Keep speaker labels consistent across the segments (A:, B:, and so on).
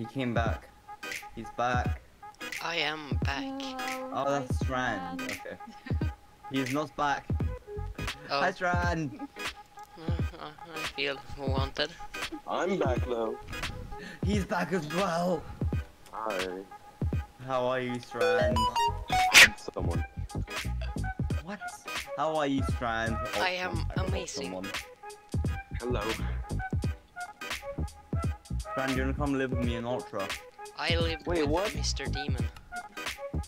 A: He came back. He's back.
B: I am back.
A: Oh, that's Strand. Okay. He's not back.
B: Oh,
A: Hi, Strand.
B: uh, I feel wanted.
C: I'm back though.
A: He's back as well.
C: Hi.
A: How are you, Strand?
C: Someone.
A: What? How are you, Strand? Oh,
B: I am
A: I
B: amazing.
A: someone.
C: Hello.
A: Strand, you wanna come live with me in Ultra?
B: I live
C: Wait,
B: with
C: what?
B: Mr. Demon.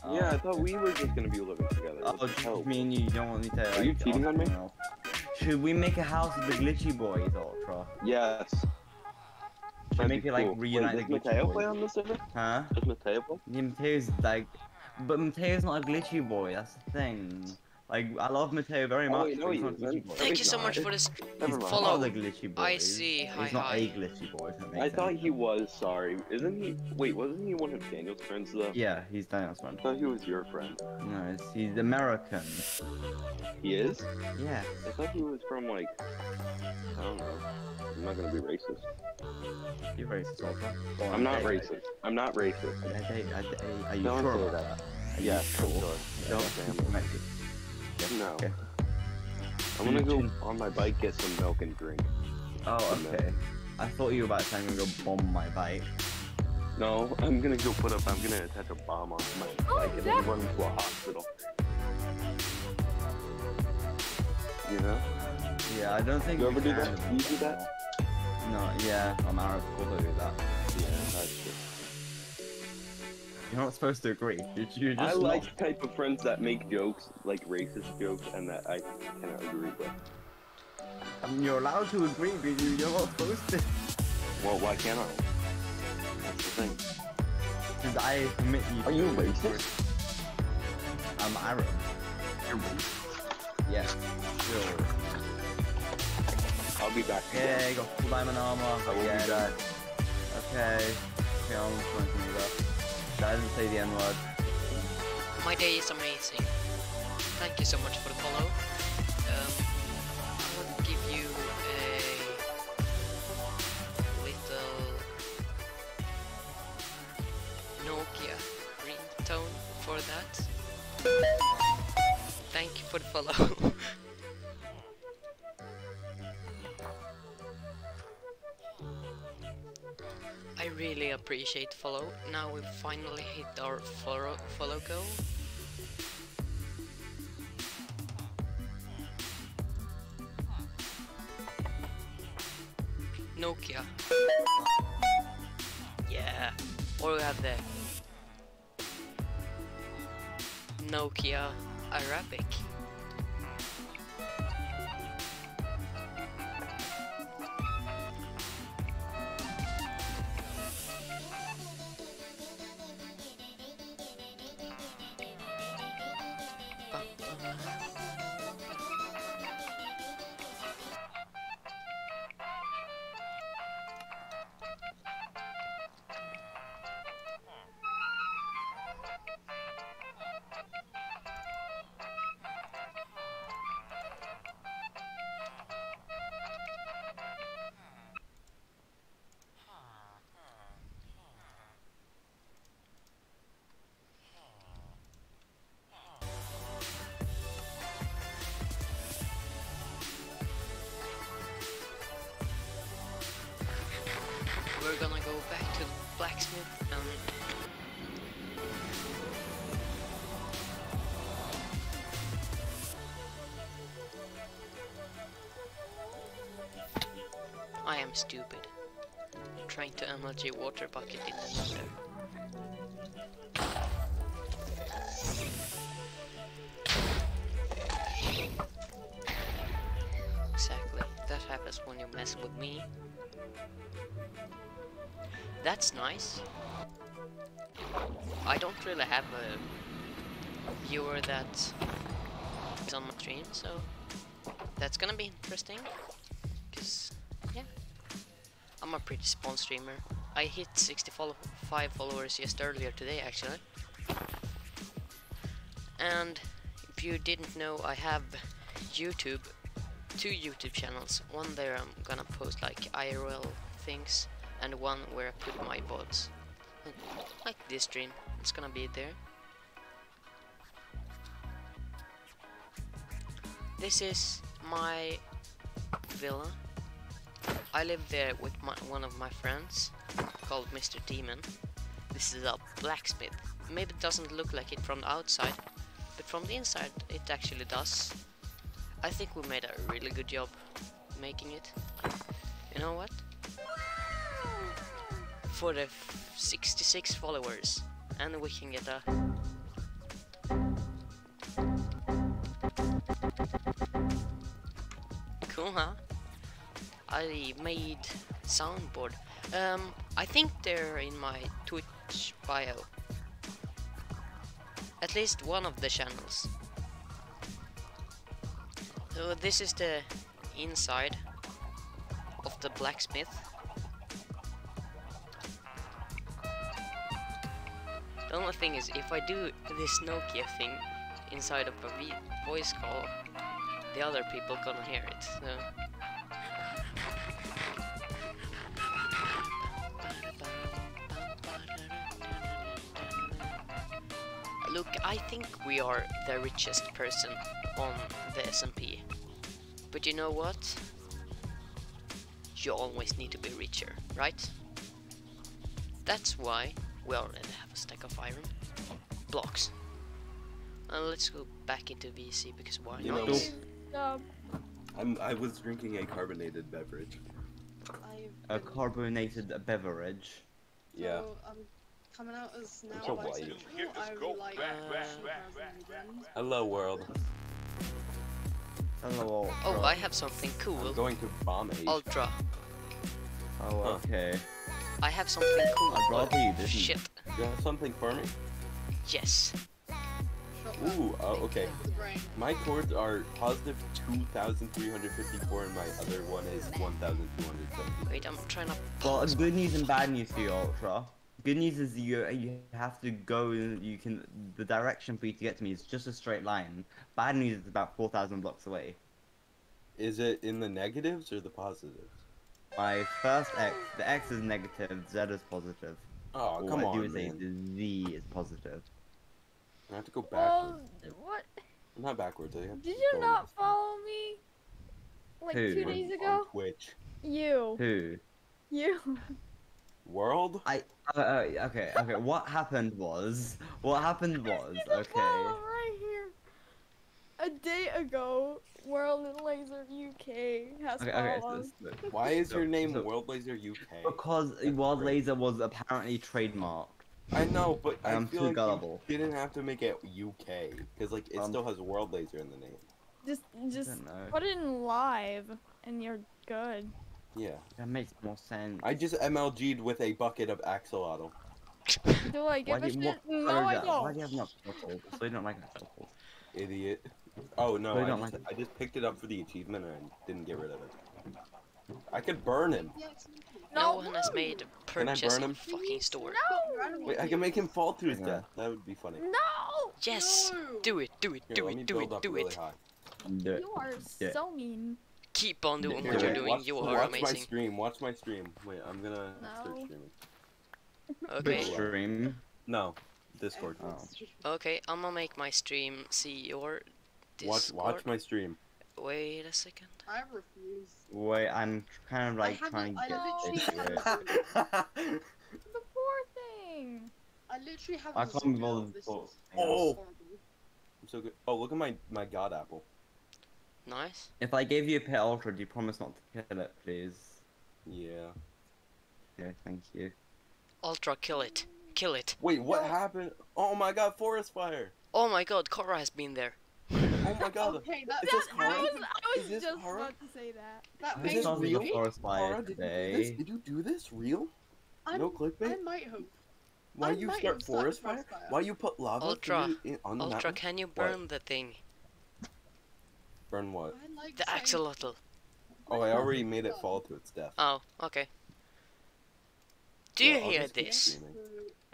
A: Oh.
C: Yeah, I thought we were just gonna be living together.
A: Oh,
C: What
A: just
C: hell?
A: me and you. You don't want me to.
C: Are you cheating on me?
A: someone else. Should we make a house with the Glitchy Boys, Ultra?
C: Yes.
A: Should
C: That'd
A: make
C: be
A: it like
C: cool.
A: reunite
C: Wait,
A: the
C: does
A: Glitchy
C: Mateo
A: Boys?
C: play on this server?
A: Huh?
C: Does Mateo play?
A: Yeah, Mateo's like, but Mateo's not a glitchy boy. That's the thing. Like, I love Mateo very
C: Oh,
A: much.
C: wait, no,
A: but he's not a glitchy boy.
B: Thank you so
C: not.
B: much for this.
C: Never
A: He's.
B: Follow.
A: part of the glitchy boy.
B: I see. Hi,
A: He's not
B: hi.
A: a glitchy boy. if that
C: I
A: makes
C: thought he was. Sorry, isn't he? Wait, wasn't he one of Daniel's friends though?
A: Yeah, he's Daniel's friend.
C: I thought he was your friend.
A: No, it's, he's American.
C: He is?
A: Yeah.
C: I thought he was from like. I don't know. I'm not gonna be racist.
A: You're racist, Ultra. Go on,
C: I'm not
A: say it.
C: racist. I'm not racist.
A: I- I- I- I- Are you
C: Don't
A: sure
C: say
A: about
C: that.
A: that?
C: Yeah,
A: sure?
C: I'm sure.
A: Don't
C: Yes, I am.
A: think Mexican.
C: No.
A: Okay.
C: I'm gonna go on my bike, get some milk and drink.
A: Oh, okay. I thought you were about to say I'm gonna go bomb my bike.
C: No, I'm gonna go put up. I'm gonna attach a bomb on my bike oh, and then run to a hospital. You know?
A: Yeah, I don't think
C: You
A: we
C: ever do that? You do that?
A: No, yeah, I'm Arab. We'll do that.
C: Yeah, that's true.
A: You're not supposed to agree. You, you just
C: I
A: not-
C: like type of friends that make jokes, like racist jokes, and that I cannot agree with.
A: I mean, you're allowed to agree, but you, you're not supposed to.
C: Well, why can't I? That's the thing.
A: Because I admit you.
C: Are you racist?
A: I'm Arab.
C: You're racist.
A: Yeah. Sure.
C: I'll be back.
A: Yeah, you got full diamond armor.
C: I will
A: again.
C: be back.
A: Okay. Okay, I'm going to do that. Doesn't say the N word.
B: My day is amazing. Thank you so much for the follow. Um, I will give you a little Nokia ringtone for that. Thank you for the follow. I really appreciate follow. Now we finally hit our follow follow goal. Nokia. Yeah. What do we have there? Nokia Arabic. We're gonna go back to the blacksmith and I am stupid. Trying to energy water bucket in the. Exactly. That happens when you mess with me. That's nice. I don't really have a viewer that is on my stream, so that's gonna be interesting. Cause yeah, I'm a pretty small streamer. I hit 65 followers just earlier today, actually. And if you didn't know, I have YouTube, two YouTube channels. One there I'm gonna post like IRL things, and one where I put my bots. Like, this stream, it's gonna be there. This is my villa. I live there with my, one of my friends called Mr. Demon. This is a blacksmith. Maybe it doesn't look like it from the outside, but from the inside it actually does. I think we made a really good job making it. You know what? For the 66 followers, and we can get a. Cool, huh? I made soundboard. Um, I think they're in my Twitch bio. At least one of the channels. So this is the inside of the blacksmith. Only thing is, if I do this Nokia thing inside of a voice call, the other people gonna hear it. So. Look, I think we are the richest person on the SMP. But you know what? You always need to be richer, right? That's why we already have a stack of iron blocks. Uh, let's go back into VC because why
D: You
B: not?
D: know-
E: Um,
D: I'm, I was drinking a carbonated beverage.
A: A carbonated beverage.
D: Yeah.
F: So I'm coming out as now
D: so
F: bisexual.
D: white.
F: I would like
B: back,
F: uh,
B: back,
F: weekend.
D: Hello, world.
A: Hello,
B: Oh, I have something
D: I'm
B: cool.
D: going to bomb age.
B: Ultra.
A: Oh,
D: Huh.
A: Okay.
B: I have something cool.
A: I'd rather you didn't.
B: Shit.
D: You have something for me?
B: Yes.
D: Ooh, oh, okay.
F: into the brain.
D: My chords are positive 2,354 and my other one is 1,270.
B: Wait, I'm trying to.
A: Well,
B: pause
A: good news and bad news for you, Ultra. Good news is you you have to go. You can the direction for you to get to me is just a straight line. Bad news is about four thousand blocks away.
D: Is it in the negatives or the positives?
A: My first X, the X is negative, Z is positive.
D: Oh,
A: Or
D: come
A: what I do
D: on,
A: is say
D: man.
A: the Z is positive.
D: I have to go
E: well,
D: backwards.
E: what?
D: Not backwards. I have
E: Did you not follow me? Like
A: Who?
E: two
D: on-
E: days
D: on
E: ago?
D: Twitch.
E: You.
A: Who?
E: You.
D: World?
A: I. Uh, uh, okay. Okay. What happened was. What happened was.
E: There's a
A: Okay.
E: follow right here. A day ago, World Laser UK has
A: Okay. Okay. so- so-
D: Why is
A: So-
D: your name
A: so-
D: World Laser UK?
A: Because Wild Laser was apparently trademarked.
D: I know, but I
A: I'm
D: feel
A: too
D: like
A: gullible.
D: you didn't have to make it UK because like it
A: Um,
D: still has World Laser in the name.
E: Just, just put it in live, and you're good.
D: Yeah,
A: That makes more sense.
D: I just MLG'd with a bucket of axolotl.
E: Do I give
A: Why
E: a
A: do
E: shit? No, I
A: is that? Why do you
E: don't.
A: have not purple? So you don't like purple.
D: Idiot. Oh no, I
A: don't
D: just,
A: like.
D: I just picked it up for the achievement and didn't get rid of it. I could burn him.
F: Yeah, it's okay.
B: No
E: No.
B: one has made a
D: Can I
B: purchase in
D: him?
B: fucking store.
E: No.
D: Wait, I can make him fall to his
A: Yeah.
D: death. That would be funny.
E: No.
B: Yes!
F: No.
B: Do it, do it,
D: Here,
B: do it, do it, do
D: really
B: it.
D: high.
A: Do it.
E: You are
A: Yeah.
E: so mean.
B: Keep on doing
A: Here,
B: what you're
A: wait,
B: doing,
D: watch,
B: you
D: watch
B: are
D: my
B: amazing.
D: stream. Watch my stream. Wait, I'm gonna start streaming.
B: Okay,
A: stream.
D: No, Discord.
A: Oh.
B: okay, I'm gonna make my stream see your
D: Watch,
B: Discord.
D: watch my stream.
B: Wait a second.
F: I refuse.
A: Wait, I'm kind of like
F: I
A: trying to get into it.
E: The poor thing.
F: I literally have
A: I
F: a
A: can't be
F: Zoom
A: bothered
F: this
A: to
F: is
D: Oh. I'm so good. Oh, look at my my god apple.
B: Nice.
A: If I gave you a pet ultra, do you promise not to kill it, please?
D: Yeah.
A: Yeah, thank you.
B: Ultra, kill it. Kill it.
D: Wait, what
F: No.
D: happened? Oh my god, forest fire!
B: Oh my god, Korra has been there.
D: Oh my god.
F: Okay, that,
D: Is
E: Yeah,
D: this
E: I
D: horror?
E: was, I was
D: Is this
E: just
D: horror?
E: about to say that.
F: that
D: Is
A: This
D: this
F: makes
A: is
D: real?
A: the forest fire
D: did you do this?
A: today.
D: Did you do this real?
F: I'm,
D: no clickbait?
F: I might hope.
D: Why
F: I
D: you start forest fire?
F: fire.
D: Why you put lava
B: Ultra,
D: in, on the
B: Ultra,
D: mountain?
B: can you burn the thing?
D: Burn what?
F: I like
B: The
F: saying-
B: axolotl.
D: Oh, I already made it fall to its death.
B: Oh, okay. Do
D: Yeah,
B: you
D: I'll
B: hear this?
D: streaming.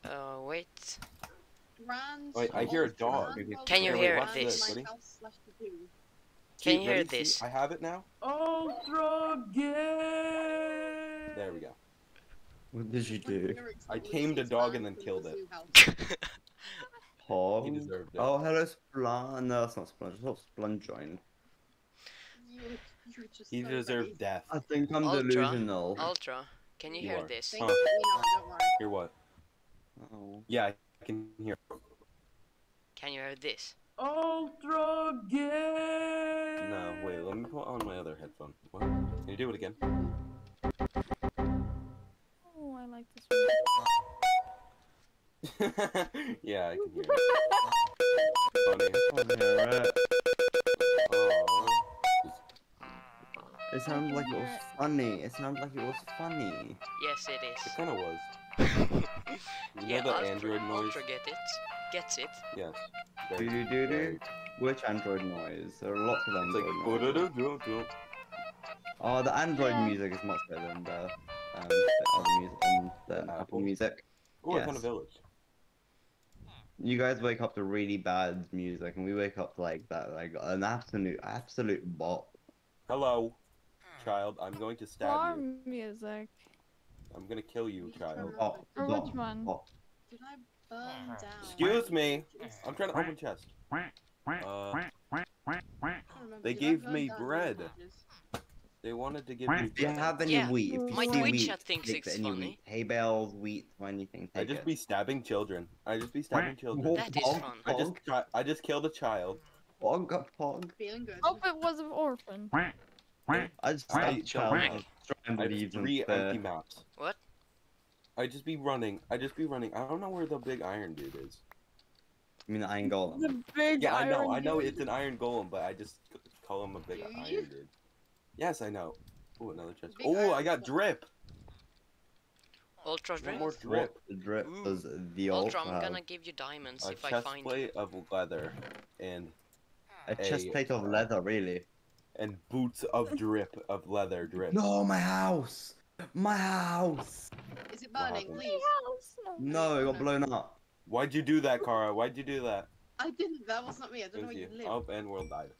B: Uh, wait.
F: Grand
D: Wait, I hear a dog.
B: Can you hear this?
D: this,
F: My
D: ready?
F: house slash the poo.
B: Can
D: See,
B: you hear
D: ready? See,
B: this?
D: I have it now.
G: Ultra gay.
D: There we go.
A: What did you do?
D: I tamed a dog and then killed it.
A: Paul?
D: He deserved it.
A: Oh, hello, Splun. No, that's not Splunge. It's not Splunjoin.
D: He deserved death.
A: I think I'm
B: Ultra.
A: delusional.
B: Ultra, can you,
D: You
B: hear
D: are.
B: this?
D: Huh.
F: Don't worry.
D: Hear what?
A: Oh.
D: Yeah, I can hear.
B: Can you hear this?
D: Ultra gay. No, wait. Let me put on my other headphone. What? Can you do it again?
E: Oh, I like this one.
D: yeah, I can hear it. Funny.
A: I hear it. It sounded like it was funny. It sounded like it was funny.
B: Yes, it is.
D: it It
B: is.
D: kind of was. You
B: yeah,
D: know the
B: Ultra,
D: Android noise?
B: Ultra get it. Gets it.
D: Yes.
A: Do do do do. Which Android noise? There are lots of
D: It's like.
A: Android noises.
D: "Bo-do-do-do-do."
A: Oh, the Android
E: Yeah.
A: music is much better than the, um, the other music, um, than
D: The
A: Apple
D: Apple?
A: Music.
D: Oh, I found a
A: Yes.
D: village.
A: You guys wake up to really bad music, and we wake up to like that, like an absolute, absolute bop.
D: Hello, child. I'm going to stab
E: farm
D: you.
E: music.
D: I'm gonna kill you, child.
A: Bop,
E: Or
A: bop,
E: which one?
A: bop.
F: Did I burn down?
D: Excuse me. I'm trying to open chest. Uh,
F: I can't remember.
D: They gave me bread. they wanted to give me.
A: If you have any
B: Yeah,
A: wheat, if you
E: my
A: see
E: Twitch
A: wheat,
B: chat thinks
A: take
B: it's
A: any
B: funny.
A: wheat. Hay bales, wheat, or anything.
D: I
A: Take
D: just
A: it.
D: be stabbing children. I just be stabbing children.
B: That is
A: pog,
B: fun.
D: I just I just killed a child.
A: pog, pog.
F: Feeling good.
E: Hope it was an orphan.
A: I just
D: I-
A: stabbed child.
B: Quack.
A: I was trying to
D: have
A: leave
D: three
A: them
D: empty maps.
B: What?
D: I just be running. I just be running. I don't know where the big iron dude is.
A: I mean, the Iron Golem.
E: The big
D: Yeah, I know.
E: iron
D: I know
E: dude.
D: it's an iron golem, but I just call him a big
F: Do
D: iron
F: you?
D: dude. Yes, I know. Oh, another chest. Oh, I got drip.
B: Ultra
D: One
B: drip.
D: more drip.
A: The drip
B: Ooh.
A: does the
B: Ultra,
A: ultra.
B: I'm gonna give you diamonds
D: A
B: if I find.
D: A chest
B: find
D: plate of leather and
A: A chest plate of leather, really.
D: And boots of drip of leather drip.
A: No, my house! My house!
F: Is it burning?
D: happened?
F: Please.
E: Yes, no.
A: No, it got blown up.
D: Why'd you do that, Kara? Why'd you do that?
F: I didn't. That was not me. I don't know where you
D: you.
F: live.
D: Oh, and world died.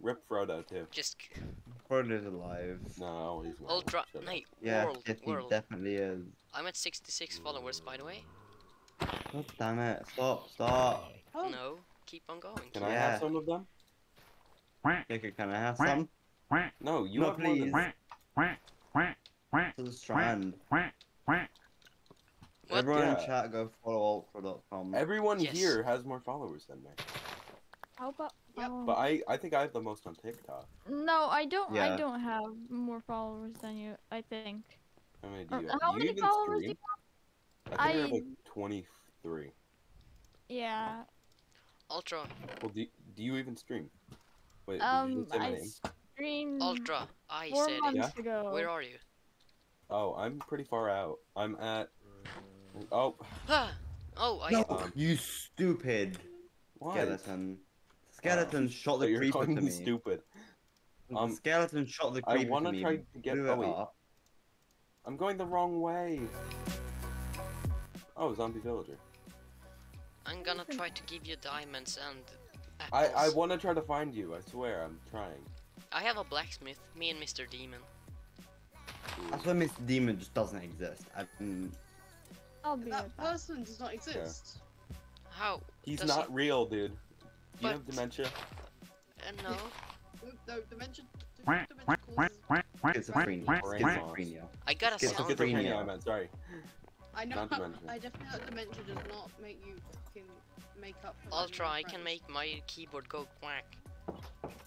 D: Rip Frodo too.
B: just c-
A: Frodo's alive.
D: No, he's not.
B: Ultra.
D: Shut up.
B: Nay,
A: Yeah,
B: world,
A: yes, he
B: world.
A: definitely is.
B: I'm at 66 followers, by the way.
A: God damn it. Stop, stop.
F: Oh,
B: No, keep on going.
D: Can I have some of them?
A: Okay, can I have some?
D: No, you
A: No,
D: have more than
A: please. To the strand.
B: What?
A: Everyone
D: Yeah.
A: in chat go follow ultra.com.
D: Everyone
B: Yes.
D: here has more followers than me.
E: How about?
F: Yep.
E: oh.
D: But I, I think I have the most on TikTok.
E: No, I don't.
A: Yeah.
E: I don't have more followers than you. I think.
D: How many do
E: Uh,
D: you have?
E: how
D: Do you
E: many
D: even
E: followers do
D: stream?
E: you
D: I think I have like 23.
E: Yeah.
B: Ultra,
D: Well, do, do you even stream? Wait,
E: Um,
D: just say my
E: I streamed
B: Ultra. I
E: four
B: said
E: months
B: it.
E: ago.
B: Where are you?
D: Oh, I'm pretty far out. I'm at. Oh!
B: Oh, I.
A: No,
D: Um,
A: you stupid
D: what?
A: skeleton. Skeleton shot
D: So
A: the
D: you're
A: creeper
D: calling
A: to
D: me
A: me.
D: stupid.
A: The
D: Um,
A: skeleton shot the creeper I
D: wanna
A: to me.
D: try to get-
A: blew
D: oh,
A: it
D: wait.
A: up.
D: I'm going the wrong way. Oh, zombie villager.
B: I'm gonna try to give you diamonds and
D: I. I want to try to find you. I swear, I'm trying.
B: I have a blacksmith. Me and Mr. Demon.
A: I swear Mr. Demon just doesn't exist. I, mm,
E: I'll be
F: that person does not exist.
B: How?
D: He's
B: does
D: not real, dude. Do you have
B: But-
D: dementia?
B: He... Uh, no.
F: No, no dementia. Dementia causes.
A: schizophrenia.
D: Brain
A: Schizophrenia.
B: I got a
A: Schizo-
B: sound.
A: schizophrenia.
D: Schizophrenia, I meant. Sorry.
F: I know.
D: Not dementia.
F: I definitely know dementia does not make you fucking make up. for
B: Ultra, I
F: imaginary
B: can make my keyboard go quack.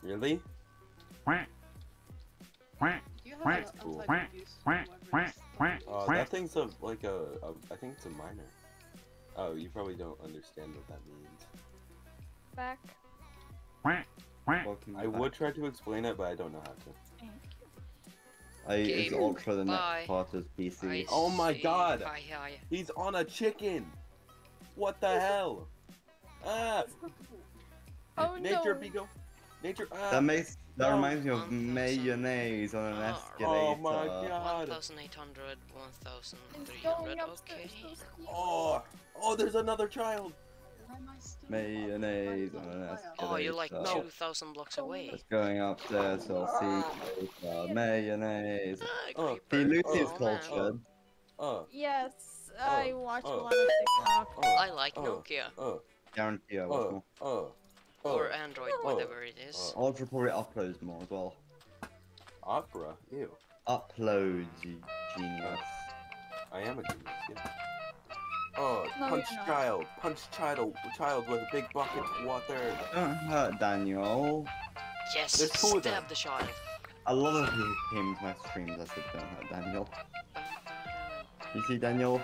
D: Really?
F: Do you have
D: That's
F: a
D: cool.
F: anti-abuse or whatever it is?
D: Uh, that thing's a like a, a. I think it's a minor. Oh, you probably don't understand what that means.
E: Back.
A: Welcome
D: I
A: back.
D: would try to explain it, but I don't know how to.
E: Thank
A: I, is
B: Game.
A: Ultra the
B: Bye.
A: next part of PC?
B: I
D: Oh my
B: see.
D: God.
B: Hi, hi.
D: He's on a chicken. What the hell? Ah!
E: Oh
D: Nature,
E: no.
D: Pico. Nature. Ah!
A: That makes that
D: No.
A: reminds me of
B: 1000.
A: mayonnaise on an
B: Oh,
A: escalator.
D: Oh my god.
B: 1,800, 1,300. okay.
E: upstairs. to sleep.
D: Oh, oh, there's another child.
F: Why am I still-
A: Mayonnaise
F: why am I
A: on an escalator.
B: Oh, you're like 2000 blocks away.
A: It's going upstairs, so I'll see you later. Mayonnaise.
B: Ah,
D: Oh,
A: See,
B: creeper.
A: Lucy
B: Oh, man.
A: cultured.
D: Uh,
E: Yes, I watch a
D: oh,
E: lot of TikTok.
D: uh,
B: I like
D: uh,
B: Nokia
A: Guarantee I watch
D: uh,
A: more.
D: uh,
B: or. Android,
D: oh,
B: whatever it is.
D: oh.
A: Ultra probably uploads more as well.
D: Opera. Ew.
A: Uploads, you genius.
D: I am a genius. Yeah. Oh,
E: No,
D: punch
E: you're not.
D: child. Punch child. Child with a big bucket of water.
A: Don't hurt Daniel.
B: Yes,
D: There's two them.
B: stab the child.
A: A lot of you came to my streams. I said don't hurt Daniel. You see, Daniel,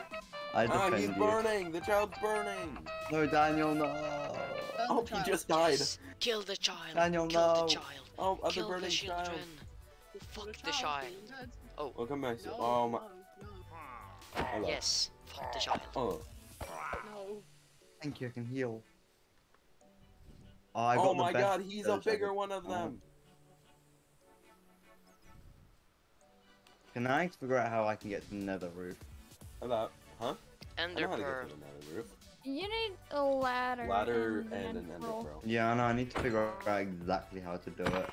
A: I
D: Ah,
A: defend
D: he's
A: you.
D: burning. The child's burning.
A: No, Daniel, no.
F: Burn
D: Oh, he just died.
B: Kill the child.
A: Daniel,
B: Kill
A: no.
B: the child.
D: Oh, other
B: Kill the
D: burning child.
B: children. Fuck the child. Oh,
D: Welcome back.
F: No,
D: Oh my.
F: no,
D: Hello.
B: yes. Fuck the child.
D: Oh.
F: no.
A: Thank you, I can heal. Oh, I got
D: oh my god, he's a bigger
A: ever.
D: one of
A: Oh.
D: them.
A: Can I figure out how I can get to the nether roof?
D: About, huh? I
B: Ender
D: know how to get
B: pearl.
D: to the roof.
E: You need a ladder.
D: Ladder
E: and,
D: and an ender
E: pearl.
D: pearl.
A: Yeah, I know, I need to figure out exactly how to do it.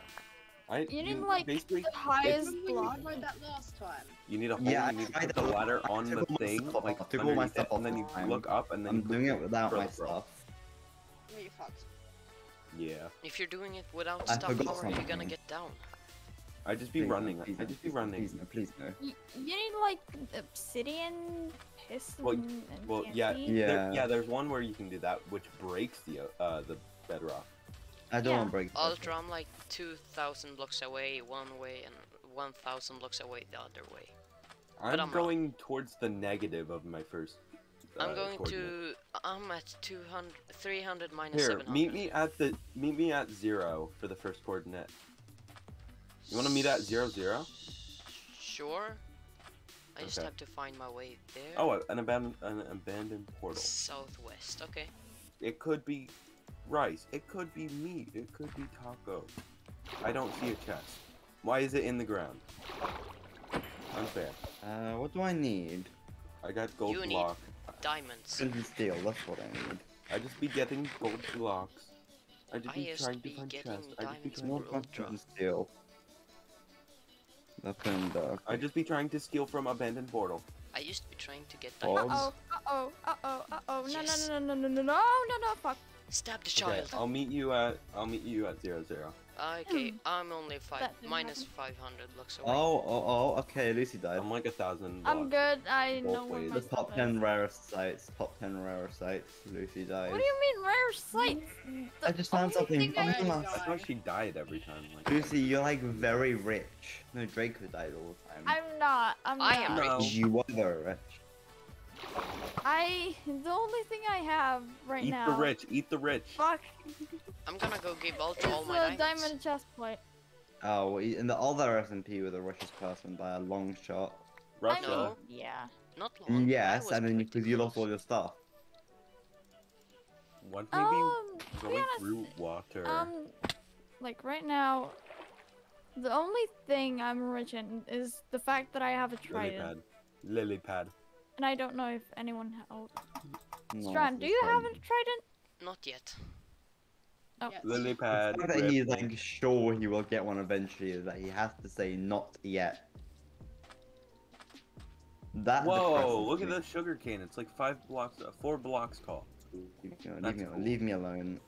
D: I,
E: You need like
D: basically
E: the highest block.
F: you tried that last time?
D: you need a hole.
A: Yeah, I
D: you need to
A: tried
D: put the ladder on the thing,
A: stuff
D: like
A: off. I took all my
D: it,
A: stuff
D: and then you
A: off.
D: look up, and then
A: I'm doing it without
D: pearl
A: my
D: the
A: stuff.
F: Yeah, you fucked.
D: Yeah,
B: If you're doing it without
A: I
B: stuff,
A: forgot
B: how are you gonna get down?
D: I just be
A: Please
D: running.
A: please
D: I
A: no,
D: just be running.
A: Please no, please no.
E: You, you need like obsidian, piston,
D: Well,
E: and
D: Well, yeah,
E: TNT.
A: Yeah.
D: There, yeah. There's one where you can do that, which breaks the uh the bedrock.
A: I don't
E: Yeah.
A: want to break this.
B: Ultra, I'm like 2,000 blocks away one way and 1,000 blocks away the other way.
D: I'm,
B: I'm wrong.
D: going towards the negative of my first.
B: I'm
D: uh,
B: going to. I'm at 200, 300 minus
D: Here,
B: 700.
D: meet me at the meet me at zero for the first coordinate. You want to meet at zero zero?
B: Sure. I just
D: Okay.
B: have to find my way there.
D: Oh, an abandoned an abandoned portal.
B: Southwest. Okay.
D: It could be rice. It could be meat. It could be taco. I don't see a chest. Why is it in the ground? Unfair.
A: Uh, what do I need?
D: I got gold
B: You need-
D: block.
B: Diamonds.
A: Flint and steel, that's what I need.
D: I just be getting gold blocks. I just
B: I
D: be trying
B: to
D: to
B: be
D: find
B: getting
D: chests. I just be
B: diamonds
D: trying
A: Not
B: for
A: my
B: Ultra.
A: flint and steel. Nothing dark.
D: I just be trying to steal from abandoned portal.
B: I used to be trying to get diamonds.
E: Uh oh, uh oh, uh oh, uh oh. No,
B: Yes.
E: no, no, no, no, no, no, no, no, no, fuck.
B: Stab the
D: Okay. I'll meet you at I'll meet you at zero zero.
B: Okay, hmm. I'm only five
E: That didn't
B: minus
E: happen.
B: 500 Looks away.
A: Oh, oh, oh, okay, Lucy died.
D: I'm like a thousand.
E: I'm
D: blocks.
E: good. I
D: Both
E: know where
D: ways.
A: The
E: stuff
A: top
E: is.
A: 10 rarest sites, top 10 rarest sites, Lucy died.
E: What do you mean rare sites? The
A: I just found something
E: I-
A: fun.
D: I thought she died every time. Like,
A: Lucy, you're like very rich. No, Draco died all the time.
E: I'm not. I'm
B: I
E: not.
B: am
D: No.
B: rich.
A: You are very rich.
E: I. The only thing I have right
D: eat
E: now.
D: Eat the rich. Eat the rich.
E: Fuck.
B: I'm gonna go give Ultra all
E: It's
B: my
E: a
B: diamonds.
E: diamond chest plate.
A: Oh, well, in the other SMP with the richest person by a long shot.
D: Russia.
B: No.
E: Yeah.
B: Not long. I
A: Yes, and then because you lost all your stuff.
D: What maybe
E: Um.
D: going
E: honest,
D: through water?
E: Um, like right now, the only thing I'm rich in is the fact that I have a
D: lily
E: trident,
D: pad. Lily pad.
E: and I don't know if anyone. Ha- oh,
A: No,
E: Strand, do you
A: fine.
E: have a trident?
B: Not yet.
E: Oh.
F: Yes.
D: Lily
A: The fact that he's like sure he will get one eventually is that he has to say not yet. That
D: Whoa!
A: depresses
D: Look at the sugar cane. It's like five blocks, uh, four blocks tall.
A: Leave me, alone, leave, me,
D: cool.
A: leave me alone.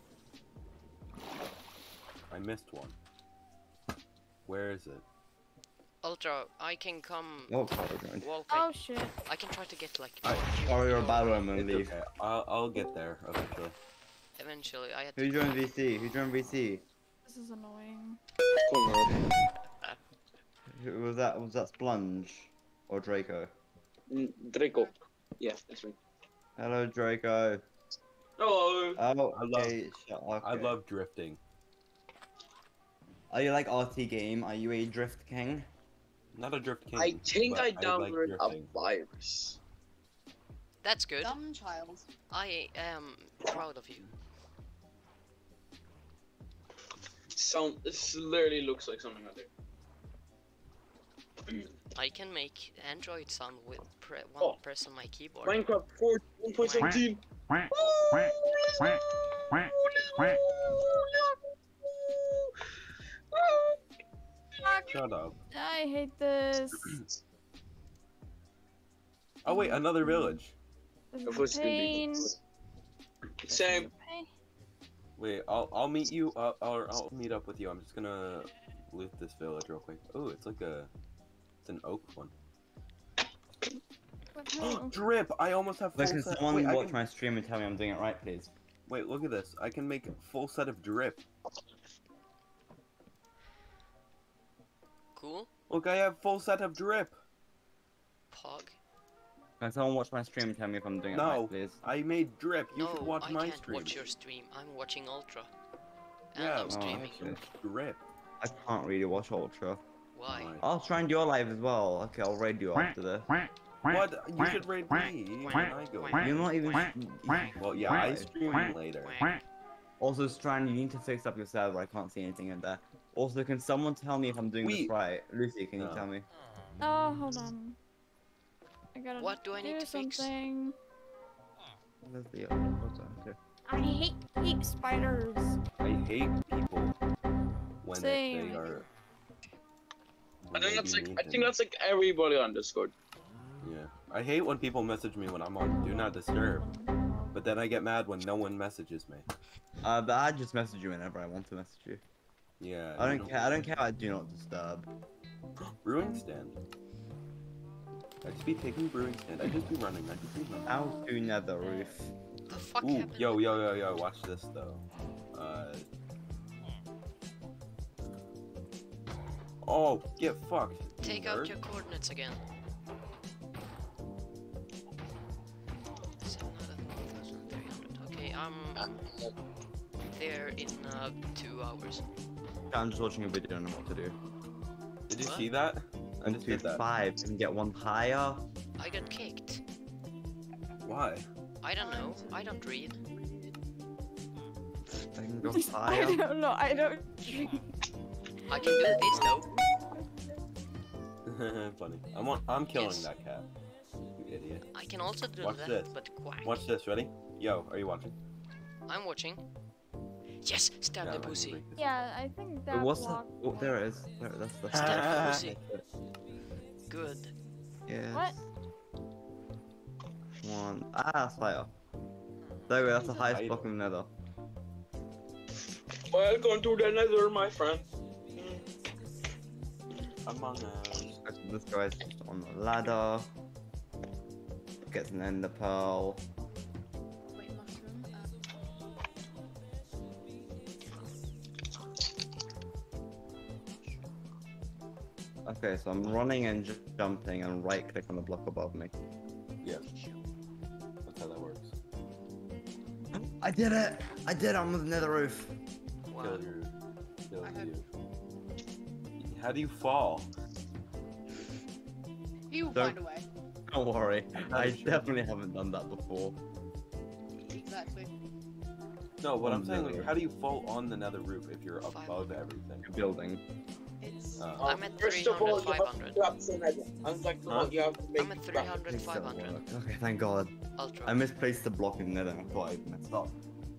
D: I missed one. Where is it?
B: Ultra, I can come
A: Oh, apologize.
E: Oh shit!
B: I can try to get like.
D: I-
B: a few
A: Sorry, you're a
B: more
A: battle and
D: It's
A: leave.
D: okay. I'll, I'll get there eventually.
B: Eventually, I had to.
A: Who joined VC? Who joined VC?
E: This is annoying.
A: Who was that? Was that Splunge or Draco?
G: Mm, Draco. Yeah, that's right.
A: Hello, Draco.
G: Hello.
A: Oh,
D: I love-
A: okay, shut.
D: I love drifting.
A: Are you like RT game? Are you a drift king?
D: Not a drift king.
G: I think
D: but
G: I
D: like
G: downloaded a virus.
B: That's good.
F: Dumb child.
B: I am proud of you.
G: Sound. This literally looks like something I do.
B: I can make Android sound with pre one
G: Oh.
B: press on my keyboard.
G: Minecraft 4 1.17.
D: Shut up.
E: I hate this.
D: Oh wait, another village.
G: Of course
E: a
G: it's gonna
E: pain.
G: Same.
E: Pain.
D: Wait, I'll I'll meet you. Uh, or I'll meet up with you. I'm just gonna loot this village real quick. Oh, it's like a, it's an oak one.
E: What the hell?
D: Drip! I almost have full
A: Look, can
D: set.
A: someone
D: Wait,
A: watch
D: can-
A: my stream and tell me I'm doing it right, please?
D: Wait, look at this. I can make a full set of drip.
B: Cool.
D: Look, I have full set of drip.
B: Pog.
A: Can someone watch my stream and tell me if I'm doing it
D: No.
A: right, please?
D: I made drip. You
B: no,
D: should watch
B: I
D: my
B: can't
D: stream.
B: watch your stream. I'm watching Ultra. And
D: yeah,
B: I'm
A: oh,
B: streaming.
A: okay.
D: drip.
A: I can't really watch Ultra.
B: Why?
D: Why?
A: I'll try and do your live as well. Okay, I'll raid you after this.
D: What? You should raid me when I go.
A: You're not even.
D: Well, yeah, I stream later.
A: Also, Strand, you need to fix up your server. I can't see anything in there. Also, can someone tell me if I'm doing this right? Lucy, can you tell me?
E: Oh, oh hold on. I gotta
B: What do I need
E: do
B: to fix?
E: something.
A: Where's the other? Okay.
E: I hate hate spiders.
D: I hate people when
E: Same.
D: they are.
G: I think that's like
D: mean
G: I think that's like everybody on Discord.
D: Yeah, I hate when people message me when I'm on Do Not Disturb, but then I get mad when no one messages me.
A: Uh, but I just message you whenever I want to message you.
D: Yeah.
A: I
D: you
A: don't care. I don't care. I do not disturb.
D: Brewing stand. I just be taking brewing stand. I just be running. I just be running.
A: How to nether roof?
B: The fuck
D: Ooh,
B: happened?
D: yo, yo, yo, yo, watch this though. Uh. Oh, get fucked. you
B: Take out your coordinates again. 7,300. Okay, I'm there in uh, two hours.
A: I'm just watching a video on what to do.
D: Did you
B: What?
D: see that? I
A: And
D: just
A: just
D: did that.
A: five and get one higher.
B: I got kicked.
D: Why?
B: I don't know. I don't read.
A: I can go higher.
E: I don't know. I don't drink.
B: I can do this though.
D: Funny. I'm on, I'm killing
B: Yes.
D: that cat. You idiot.
B: I can also do
D: Watch
B: that,
D: this.
B: but quack.
D: Watch this. Ready? Yo, are you watching?
B: I'm watching. Yes, stab
D: Yeah,
B: the pussy.
E: Yeah, I think that
A: What's that? Oh, there it is. There, that's the.
B: Stab the pussy. Good.
A: Yeah.
E: What?
A: One. Ah, that's. There we go. That's the highest
D: Higher.
A: block in the nether.
G: Welcome to the Nether, my friend.
D: Among Us.
A: This guy's on the ladder. Gets an ender pearl. Okay, so I'm running and ju- jumping and right click on the block above me.
D: Yeah. That's how that works.
A: I did it! I did it! I'm on the nether roof.
B: Wow.
D: Kill your. Kill
F: I have-
D: you. How do you fall?
F: He will
A: Don't-
F: find a way.
A: Don't worry. I
D: Sure.
A: definitely haven't done that before.
F: Exactly.
D: No, what I'm
A: On
D: saying,
A: nether.
D: like, how do you fall on the nether roof if you're
B: Five
D: above everything?
A: You're building.
F: It's.
D: Uh,
B: I'm at
G: First of all,
B: 300,
G: you have
B: 500.
G: to grab the Nether. And second of all,
D: Huh?
G: you have to make
B: I'm at 300, 500.
A: Okay, thank God.
B: Ultra.
A: I misplaced the block in there nether. I thought I messed up.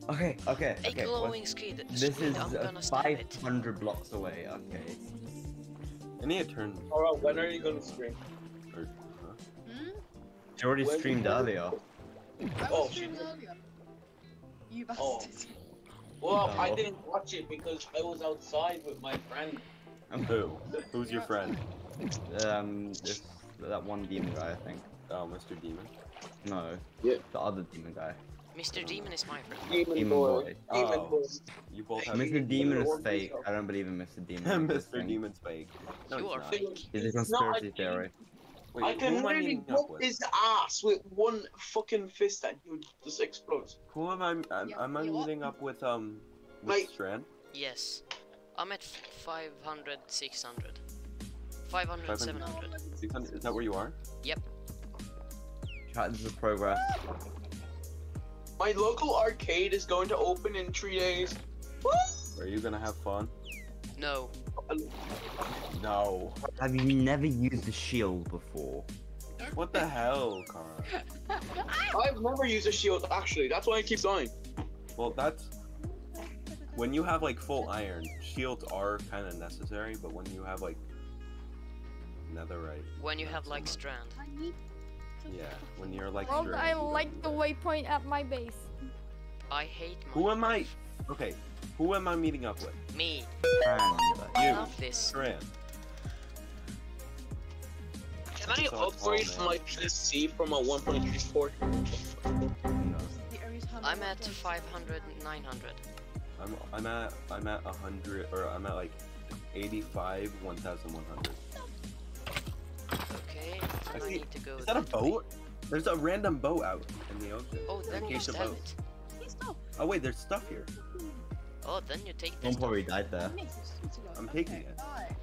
A: Okay, okay,
B: A
A: okay. well,
B: glowing squid.
A: This
B: squid,
A: is uh,
B: gonna stab it.
A: 500 blocks away. Okay.
D: I need a turn.
G: Alright, when are you gonna stream?
D: Or, huh?
F: Hmm?
A: You already
G: When-
A: streamed earlier.
F: I
G: Oh,
F: was streaming earlier. You bastard.
G: Oh. Well, I didn't watch it because I was outside with my friend.
D: Who? Who's your friend?
A: Um, it's that one demon guy, I think.
D: Oh, Mr. Demon.
A: No.
G: Yeah.
A: The other demon guy.
B: Mr. Demon is my friend.
G: Demon,
A: Demon
G: boy.
A: boy.
G: Demon
D: Oh.
G: boy.
D: You both have.
A: Mr. Demon is fake.
G: Mr.
A: I don't believe in Mr. Demon.
D: Mr.
A: existing.
D: Demon's fake. No,
B: You are
D: not.
B: fake.
A: It's a
G: not
A: conspiracy
G: like-
A: theory.
D: Wait,
G: I can
D: who am I
G: literally
D: meeting up
G: whoop his ass with one fucking fist and he would just explodes.
D: Who am I? Am,
F: Yeah,
D: am I
F: you
D: meeting up with? Um, with
G: Mate.
D: Strand?
B: Yes. I'm at 500, 600. 500,
D: 500.
B: 700.
D: 600? Is that where you are?
A: Chat, this is progress.
G: My local arcade is going to open in three days.
D: Are you gonna have fun?
B: No.
D: No.
A: Have you never used a shield before?
D: What the hell, Kara?
G: I've never used a shield actually. That's why I keep dying.
D: Well, that's when you have like full iron. Shields are kind of necessary, but when you have like netherite,
B: When you have
D: so
B: like
D: much.
B: strand.
D: Yeah, when you're like.
E: Well,
D: straight,
E: I like the waypoint at my base.
B: I hate my
D: Who am I? Okay, who am I meeting up with?
B: Me.
A: Fran,
B: I
D: You.
B: love this.
D: Fran.
G: Can I
D: So
G: upgrade
D: tall, man.
G: my PC from a 1.34?
A: no.
F: The area's handled
B: I'm at 500, 900.
D: I'm I'm at I'm at a hundred or I'm at like eighty-five, one thousand one hundred.
B: Okay,
D: I
B: I
D: see-
B: need to go.
D: Is that a
B: that way.
D: boat? There's a random boat out in the ocean.
B: Oh, then
D: In
B: you
D: case
B: stab
D: boat.
B: it.
D: Oh wait, there's stuff here.
B: Oh, then you take this.
A: Someone probably died there.
F: Miss, it's good to go.
D: I'm taking
F: Okay,
D: it.
F: bye.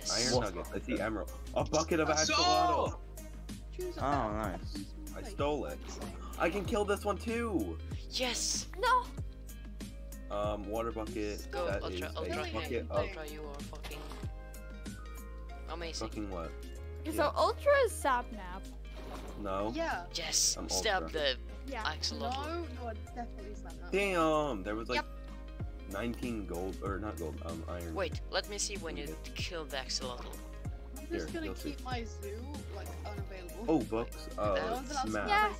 B: Yes.
D: Iron
A: What?
D: nuggets. I see emerald. A bucket of
G: So-
D: axolotl.
A: Oh, nice.
D: I stole it. I can kill this one too.
B: Yes.
E: No.
D: Um, water bucket.
B: Go,
D: that
B: Ultra,
D: is
B: Ultra,
D: a bucket
F: hey.
B: Ultra, you are fucking amazing.
D: fucking what?
E: So Ultra is Sapnap.
D: No.
F: Yeah.
B: Yes.
D: I'm
B: Stab
D: Ultra.
B: the
E: Yeah.
B: axolotl.
F: No, no, I definitely is that now.
D: Damn, there was like
E: Yep.
D: 19 gold or not gold, um, iron.
B: Wait, let me see when you
D: Okay.
B: kill the axolotl.
F: I'm
D: Here,
F: just gonna
D: you'll see.
F: keep my zoo like unavailable.
D: Oh, books.
F: I
D: Uh,
F: wasn't allowed to
D: smash.
E: Yeah.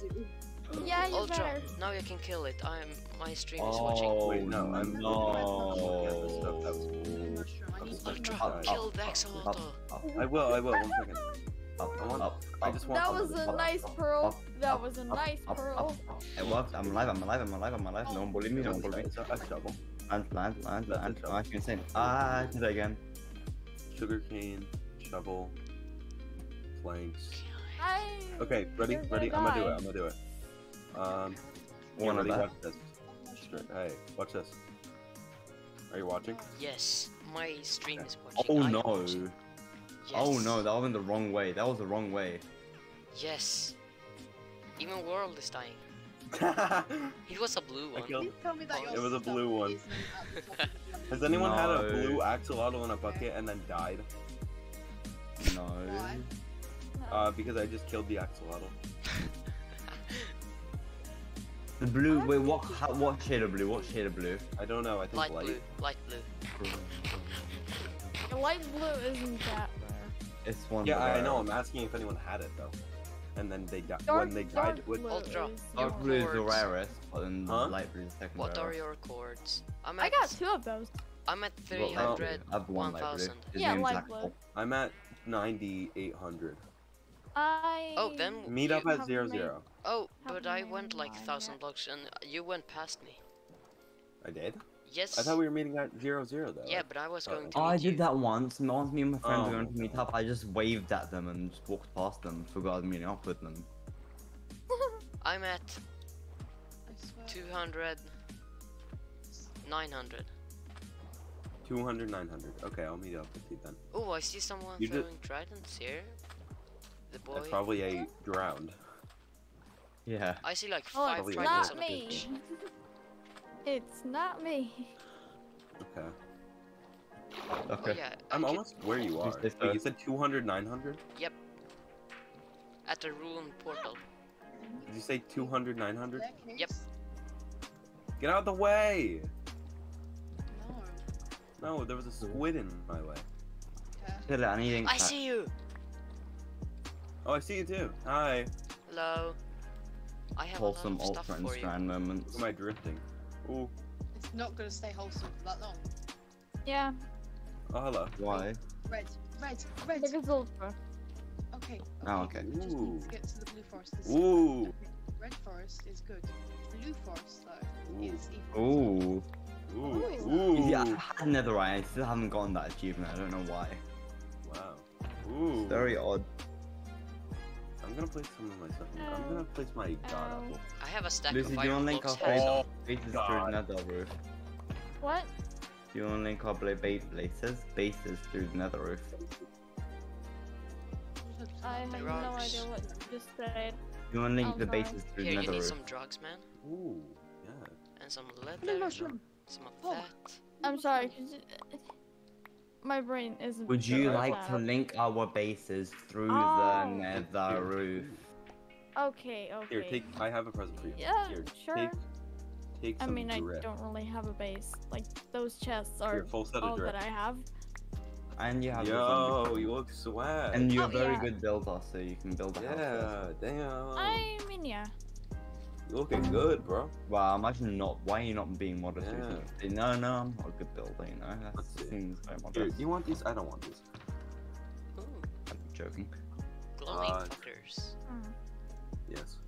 F: My zoo.
E: Yeah, you
B: Ultra,
E: better.
B: now you can kill it. I'm my stream is watching.
A: Oh,
D: Wait, no, I'm-
A: no.
D: Yeah, the stuff that was-
F: Mushroom. I need
D: Ultra,
F: mushroom.
A: Up, up,
B: kill the axolotl.
A: up, up,
D: I will, I will. One second.
A: up,
D: I want-
A: up,
D: I just want-
E: That was a nice pearl. That was a nice pearl.
A: up, up. It worked. I'm alive. I'm alive. I'm alive. I'm alive. No one bully me. No one bully me.
D: It's a, a shovel.
A: Land, land, land,
D: That's a
A: land.
D: shovel.
A: Oh, I can insane. Ah, I did it again.
D: Sugarcane, shovel, planks.
E: I.
D: Okay, ready,
E: You're gonna
D: ready. I'm gonna do it.
E: die.
D: I'm gonna do it. Um,
A: One of
D: ready.
A: that.
D: Watch this. Hey, watch this. Are you watching?
B: Yes, my stream is watching.
A: Oh
B: I
A: no.
B: watching.
A: Oh no, that went the wrong way. That was the wrong way.
B: Yes. Even world is dying.
D: Has
B: It was a blue one.
D: killed-
F: tell me that
B: It
D: was a blue one.
F: isn't at the top of the
D: anyone had a blue axolotl in a bucket and then died?
A: No.
F: Why?
D: Uh, because I just killed the axolotl.
A: The blue. Wait, what? How, what shade of blue? What shade of blue?
D: I don't know. I think
B: light
D: light.
B: blue, light blue.
E: The light blue isn't that rare.
A: It's one.
D: Yeah,
A: of
D: I know. I'm asking if anyone had it though. And then they died.
E: Dark,
D: When they
E: dark
D: died, with
E: blue
B: Ultra.
A: Dark
E: yours.
A: blue is the rarest, but then
D: Huh?
A: light blue is the second
B: What are your chords? I'm
E: I got two of those.
B: I'm at
A: You got light blue.
B: 300,
A: I have one light blue.
B: 1000.
A: His
E: Yeah,
A: name's
E: light
A: Axel.
E: blue.
D: I'm at 9800.
E: I.
B: Oh, then
D: Meet up at
E: have
D: zero
E: made-
D: zero.
B: Oh,
E: haven't
B: but I went like
E: mine
B: thousand
E: yet.
B: blocks and you went past me.
D: I did.
B: Yes.
D: I thought we were meeting at zero zero though.
B: Yeah, but I was
D: Oh.
B: going to
A: Oh, I
B: meet you.
A: did that once. and Once me and my friends were
D: Oh.
A: going to meet up, I just waved at them and just walked past them. Forgot I was meeting up with them.
B: I'm at
F: I swear.
B: 200, 900.
D: 200, 900. Okay, I'll meet up with you then.
B: Oh, I see someone
D: You ju-
B: throwing tridents here. The boy.
D: That's probably a drowned.
A: Yeah.
B: I see like
E: Oh,
B: five
D: Probably
E: it's not
B: on the
E: me.
B: beach.
E: It's not me.
D: Okay.
B: Oh
A: Okay.
B: yeah,
D: I'm
B: I could-
D: almost where you are. Wait, you said 200, 900? Yep.
B: at the ruined portal.
D: Did you say 200, 900?
B: Yep.
D: Get out of the way!
F: No.
D: No, there was a squid in my way.
F: Okay.
A: I need ink
B: I see you.
D: Oh, I see you too. Hi.
B: Hello. I have
A: Wholesome
B: a lot of
A: ultra
B: stuff
A: and
B: for you.
A: strand moments.
D: Look at my drifting. Ooh.
F: It's not gonna stay wholesome for that long.
E: Yeah,
D: Oh, hello.
A: Why?
F: Red, red, red.
E: because Ultra.
F: Okay.
A: Oh, okay.
F: We just
D: Ooh.
F: need to get to the blue forest. This
D: Ooh.
F: Red forest is good. Blue forest though
D: Ooh.
F: is evil.
A: Ooh.
D: Ooh. Ooh.
A: Yeah, I had netherite. I still haven't gotten that achievement. I don't know why.
D: Wow. Ooh.
A: It's very odd.
D: I'm gonna place some of my stuff. in- I'm um, gonna place my god
E: Ow.
D: apple.
B: I have a stack
A: Lucy,
B: of
A: do you want to link
B: blocks.
A: our
B: Have
A: face-
B: some.
A: Bases through nether roof?
E: What?
A: Do you want to link our bla- ba- bases? Bases through the nether roof.
E: I have no idea what you just said.
A: Do you want to link
E: Oh,
A: the
E: sorry.
A: bases through
B: Here,
A: the
B: you need
A: roof?
B: some drugs, man,
D: Ooh. Yeah.
B: and some leather, some of
F: Oh.
B: that.
E: I'm sorry, 'cause it- my brain isn't.
A: Would you like
E: that
A: to link our bases through
E: Oh.
A: the nether roof?
E: Okay, okay.
D: Here, take. I have a present for you.
E: Yeah,
D: Here,
E: sure.
D: Take, take
E: I
D: some
E: mean, I don't really have a base. Like those chests
D: Here,
E: are
D: full set
E: all
D: of drip.
E: that I have.
A: And you have the
D: Yo,
A: zombie.
D: you look swag.
A: And you're
E: Oh,
A: very
E: yeah.
A: good builder, so you can build a house.
D: yeah, damn.
E: I mean, yeah.
D: You looking good, bro.
A: Wow, imagine not. Why are you not being modest?
D: Yeah.
A: recently? No, no, I'm not a good builder. You know, that
D: Let's see.
A: seems very
D: Here,
A: modest.
D: do you want these? I don't want these.
B: Ooh,
A: I'm joking.
B: glowing
D: Uh.
E: Mm.
D: Yes.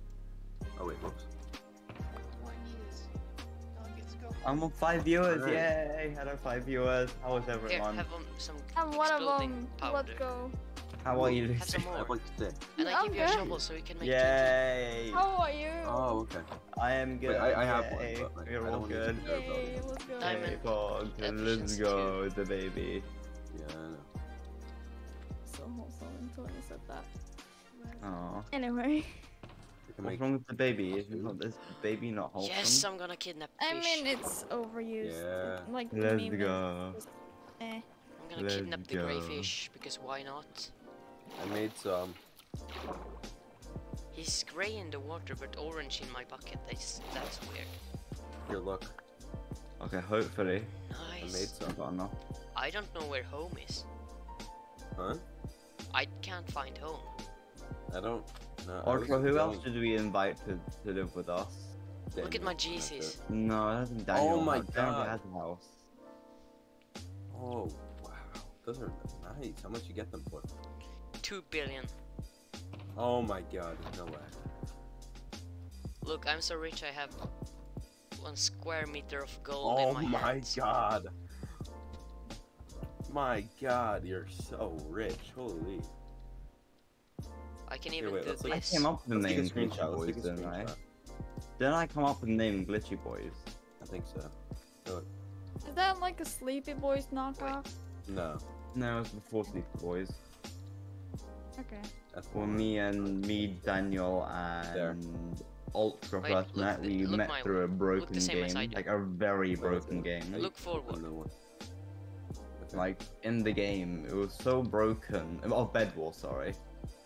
D: Oh wait, whoops.
F: I need is targets go.
A: I'm on five viewers.
D: Alright.
A: Yay! Hello, five viewers. How is
B: Here,
A: everyone?
B: have um, some
E: And one of them,
B: powder.
E: let's go.
A: How are you, Lucy?
D: I
B: more.
D: like stick.
B: And I
E: I'm
B: give you a
E: good.
B: shovel so we can make TNT.
A: Yay!
E: How are you?
D: Oh, okay.
A: I am good.
D: Wait, I, I have
A: Yay.
D: one, but like,
A: We're all
D: don't want to use
A: good.
E: Yay,
D: building.
E: let's go.
B: Diamond.
A: Hey, let's
B: efficiency
A: go, the baby.
D: Yeah, I know.
E: So wholesome until you said that.
A: Aww.
E: Anyway,
A: What's
D: make.
A: wrong with the baby? Is not this baby not wholesome?
B: Yes, I'm gonna kidnap fish.
E: I mean it's overused.
D: Yeah.
E: Like the
A: Let's go.
E: just, eh.
B: I'm gonna
A: Let's
B: kidnap the
A: go.
B: greyfish because why not?
D: I made some.
B: He's grey in the water but orange in my bucket. That's that's weird.
D: Here, look.
A: Okay, hopefully.
D: I made
B: Nice.
D: some.
A: I don't know.
B: I don't know where home is.
D: Huh?
B: I can't find home.
D: I don't. No, I
A: Ultra, who else
D: going-
A: did we invite to, to live with us?
B: Look at my
D: Jesus.
B: GCs.
D: it.
A: No, I don't think Daniel.
D: Oh my
A: has- Daniel
D: God.
A: has a house.
D: Oh wow, those are nice. How much you get them for?
B: Two billion.
D: Oh my god, no way.
B: Look, I'm so rich I have one square meter of gold
D: Oh
B: in my,
D: my
B: hands.
D: god. My god, you're so rich. Holy.
B: I can
D: Here,
B: even
D: wait,
B: do
D: let's
A: I came up with the
D: Let's
A: name Glitchy
D: screenshot.
A: Boys,
D: Let's
A: didn't I? Didn't I come up with the name Glitchy Boys?
D: I think so.
E: Is that like a Sleepy Boys knockoff?
D: No,
A: No, it was before Sleepy Boys.
E: Okay.
D: that's
A: Well, me and me, Daniel,
D: There.
A: and Ultra
B: Wait,
A: first
B: look
A: met. We
B: look
A: met
B: my-
A: through a broken
B: same as I
A: game, like a very
D: Where is
A: broken game.
D: I-
B: Look forward.
D: don't know what- Okay,
A: Like in the game, it was so broken. Oh, Bed War, sorry.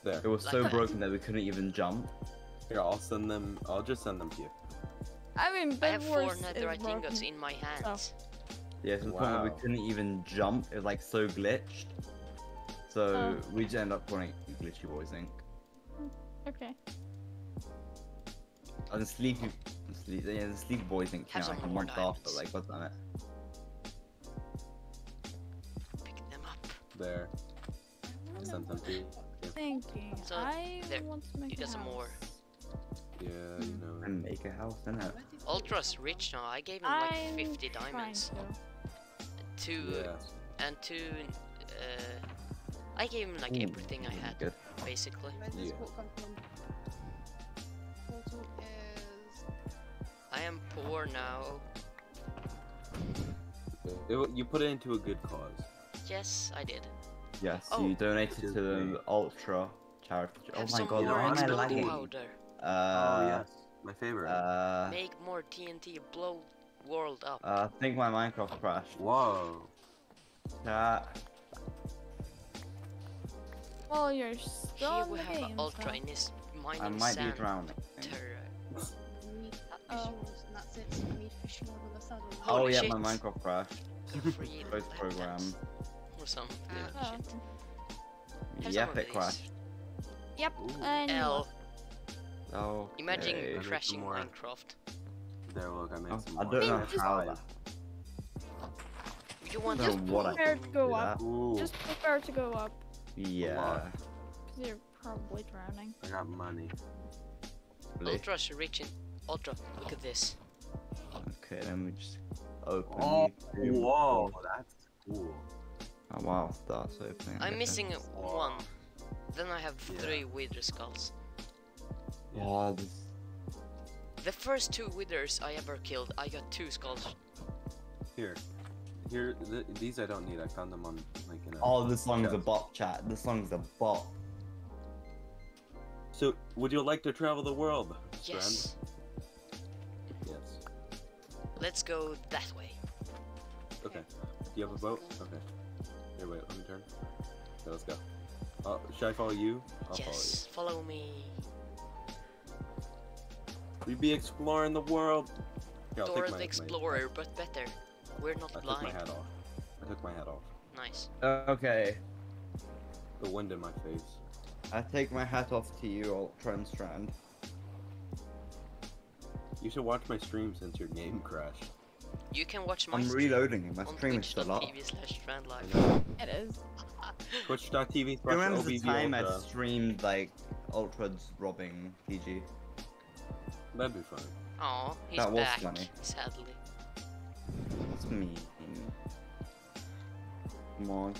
D: there.
A: It was
B: Like
A: so
B: that.
A: broken that we couldn't even jump.
D: Here, I'll send them. I'll just send them to you.
E: I mean,
B: I
E: Bed
B: have
E: Wars
B: four
E: is
B: netherite ingots in my hands.
A: Yeah, to the point where we couldn't even jump. It was like so glitched. So
E: Oh.
A: we just end up calling it Glitchy Boys Inc.
E: Mm, okay.
A: And Sleepy, sleep, yeah, the Sleepy Boys Inc.
B: Have
A: came out like a
B: some more
A: after. Like, what's that?
B: Pick them up.
D: There. I sent them to you. Yeah,
E: Thinking.
B: So,
E: I
B: there,
E: want to make
B: you
E: a
B: got some more.
D: yeah you hmm. know.
A: And make a house, innit?
B: Ultra's rich now. I gave him like
E: I'm
B: 50 diamonds.
E: to.
B: Two
D: Yes.
B: and two. Uh, I gave him like
A: Ooh,
B: everything I had,
A: Good.
B: basically.
D: Yeah.
F: book come from? Portal is.
B: I am poor now.
D: It- you put it into a good cause.
B: Yes, I did.
A: Yes,
B: Oh.
A: you donated to the Ultra charity. Oh my god,
B: more
A: why am I
B: exploding
A: lagging?
B: powder.
A: Uh,
D: oh yes, my favorite.
A: Uh,
B: Make more TNT. Blow world up.
A: uh, I think my Minecraft crashed.
D: Whoa.
A: Chat.
E: Well, you're still
B: Here
E: in
B: we
E: the
B: have
E: game.
B: ultra
E: so-
B: in his mining
A: I might
B: sand.
A: be drowning.
B: Terror.
E: Oh.
F: fishing rods, and that's it. So you need fishing rod on the saddle.
A: Oh yeah,
B: shit.
A: my Minecraft crashed.
B: Free
A: Both program.
B: Or some
F: Ah.
E: Oh,
B: shit. Have some
A: Yep, it crashed.
E: Yep.
D: Ooh.
E: And
B: L.
A: Oh.
B: Imagine
D: Okay. There's
B: crashing
D: more.
B: Minecraft.
D: There, look, I made
A: Oh,
D: some
A: I don't know how. that-
B: You want
A: I
B: to
A: what
E: prepare
A: did
E: to go up.
D: Ooh,
E: just prepare to go up,
A: Yeah.
E: because you're probably drowning.
D: I got money.
A: Really.
B: Ultra's rich in Ultra. Look at this.
A: Okay, let me just open.
D: Oh,
A: YouTube.
D: whoa, that's cool.
A: Oh wow, that's opening.
B: I'm missing
D: Wow.
B: one. Then I have
D: Yeah.
B: three wither skulls.
A: Oh, this.
B: The first two withers I ever killed, I got two skulls.
D: Here, here, th these I don't need. I found them on like in a.
A: Oh, this song's a
D: chest.
A: bot chat. This song's a bot.
D: So, would you like to travel the world,
B: Yes.
D: friend? Yes.
B: Let's go that way.
D: Okay. Do you have a boat? Okay. Here, wait. Let me turn. Okay, let's go. Uh, should I follow you? I'll
B: yes. Follow me.
D: follow you. We be exploring the world. Here, I'll
B: Dora
D: take
B: the
D: my,
B: Explorer, but better. We're not
D: My, I took my hat off. I took my hat off.
B: Nice.
A: Okay,
D: The wind in my face.
A: I take my hat off to you, Ultra and Strand.
D: You should watch my stream since your game crashed.
B: You can watch my
A: I'm
B: stream
A: reloading. My stream is still up.
B: twitch.tv slash Strand
D: I
B: Live.
D: know.
E: It is.
D: Twitch.tv
A: I
D: slash
A: remember the
D: OBV
A: time I streamed like Ultra's robbing PG.
D: That'd be fun.
B: Aw, he's
A: That was
B: back,
A: funny.
B: sadly.
A: It's me. Come on.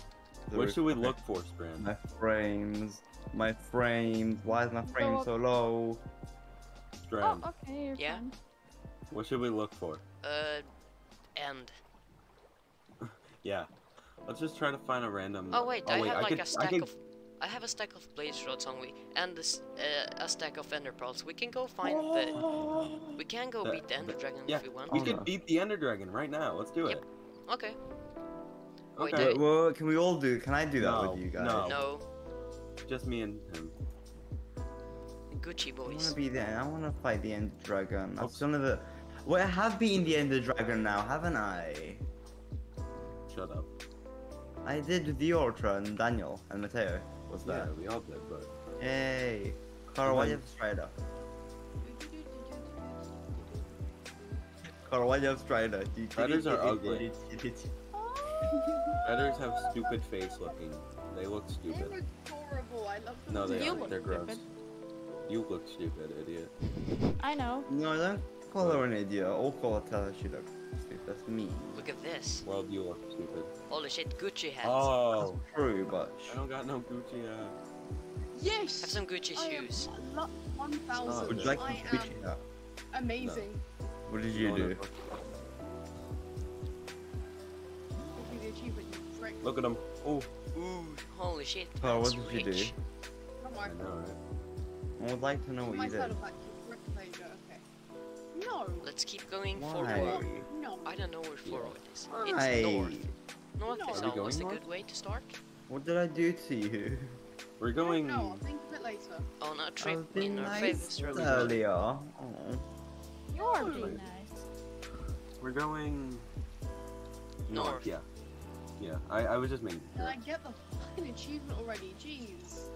D: What should we look for, Spran?
A: My frames. My frames. Why is my frame so low?
D: Strand.
E: Oh, okay, you're
B: Yeah?
E: fine.
D: What should we look for?
B: Uh, end.
D: Yeah. Let's just try to find a random.
B: Oh wait, I
D: wait,
B: have like
D: could,
B: a
D: I
B: stack
D: could-
B: of. I have a stack of blaze rods on me, and this, uh, a stack of ender pearls. We can go find the. We can go
D: The-
B: beat the ender dragon
D: yeah,
B: if we want.
D: We
A: Oh,
D: could
A: no.
D: beat the Ender Dragon right now. Let's do it.
B: Yep. Okay. Wait,
D: Okay.
B: I-
A: Wait, well, can we all do? Can I do that
D: No,
A: with you guys?
D: no.
B: No,
D: Just me and him.
B: Gucci
A: I wanna be there. I wanna fight the Ender Dragon. That's
D: Oops.
A: one of the. Well, I have beaten the Ender Dragon now, haven't I?
D: Shut up.
A: I did with the Ultra and Daniel and Mateo was
D: Yeah, we all did, but
A: uh, Hey, Carl, why do you have Strider? Carl, why do you have Strider? You-
D: Striders are ugly.
A: ugly.
D: Predators have stupid face looking. They look
F: They
D: stupid.
F: look horrible. I love them.
D: No, they
E: You
D: aren't.
E: look
D: They're gross.
E: stupid.
D: You look stupid, idiot.
E: I know.
A: No, don't call her an idiot. Or call her tell her she looks stupid. That's mean.
B: Look at this.
D: Well, you look stupid.
B: Holy shit, Gucci hats.
D: Oh,
A: That's true, but
D: I don't got no Gucci. Uh...
F: Yes.
B: Have some Gucci
F: I am
B: shoes.
F: lo- One
D: Oh,
F: thousand.
A: would you like
F: I
A: to
F: am
A: Gucci hat?
F: amazing.
A: What did you
D: no,
A: do?
D: no.
F: Give me the achievement, you prick.
D: Look at him. Oh,
B: Ooh, holy shit.
A: Carl, what
B: that's
A: did you do?
B: rich.
D: I know, right?
A: I would like to know what you did.
F: side of that brick laser. Okay. No.
B: Let's keep going
A: Why?
B: forward.
F: No.
B: I don't know where forward is.
A: Why?
B: It's north. North
F: No.
B: is
F: Are we
B: a
D: going
B: good way to start.
A: What did I do to you?
D: We're going.
F: know. I'll think of it later.
B: On a
A: I
B: trip
A: was being
B: in our
A: nice
B: famous road.
A: earlier. Oh.
E: You are
F: Oh.
E: being nice.
D: We're going. North.
B: North.
D: Yeah. Yeah. I, I was just making
F: Can
D: sure.
F: I get the fucking achievement already? Jeez.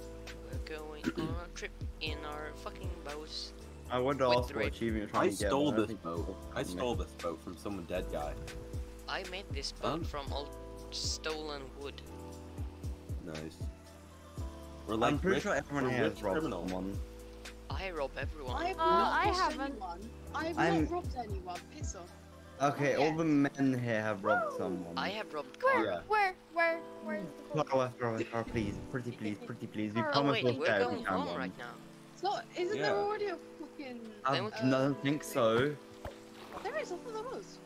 B: We're going on a trip in our fucking bows.
A: I wonder
B: With
A: also
B: the
A: what achievement you're trying
D: I
A: to get.
D: stole this boat. I stole this boat from some dead guy.
B: I made this
D: Huh?
B: boat from old stolen wood.
D: Nice. We're like
A: I'm pretty
D: rich,
A: sure everyone here has robbed
D: criminals.
A: someone.
B: I rob everyone.
F: I have
E: Uh,
F: not
E: I haven't.
F: anyone. I have
A: I'm-
F: not robbed anyone. Piss off.
A: Okay,
F: Yeah.
A: all the men here have robbed someone.
B: I have robbed
E: Where?
B: Carl.
D: Yeah.
E: Where? Where? Where's the
A: Carl, Carl, Carl, please, pretty please, pretty please. We
E: Oh,
B: Oh
A: promise
B: wait,
A: we'll
B: we're
A: share if we
B: going home right now.
F: So, isn't
D: Yeah.
F: there already a fucking?
A: I
B: Then we
F: can-
A: don't think so.
F: There is. I thought there was.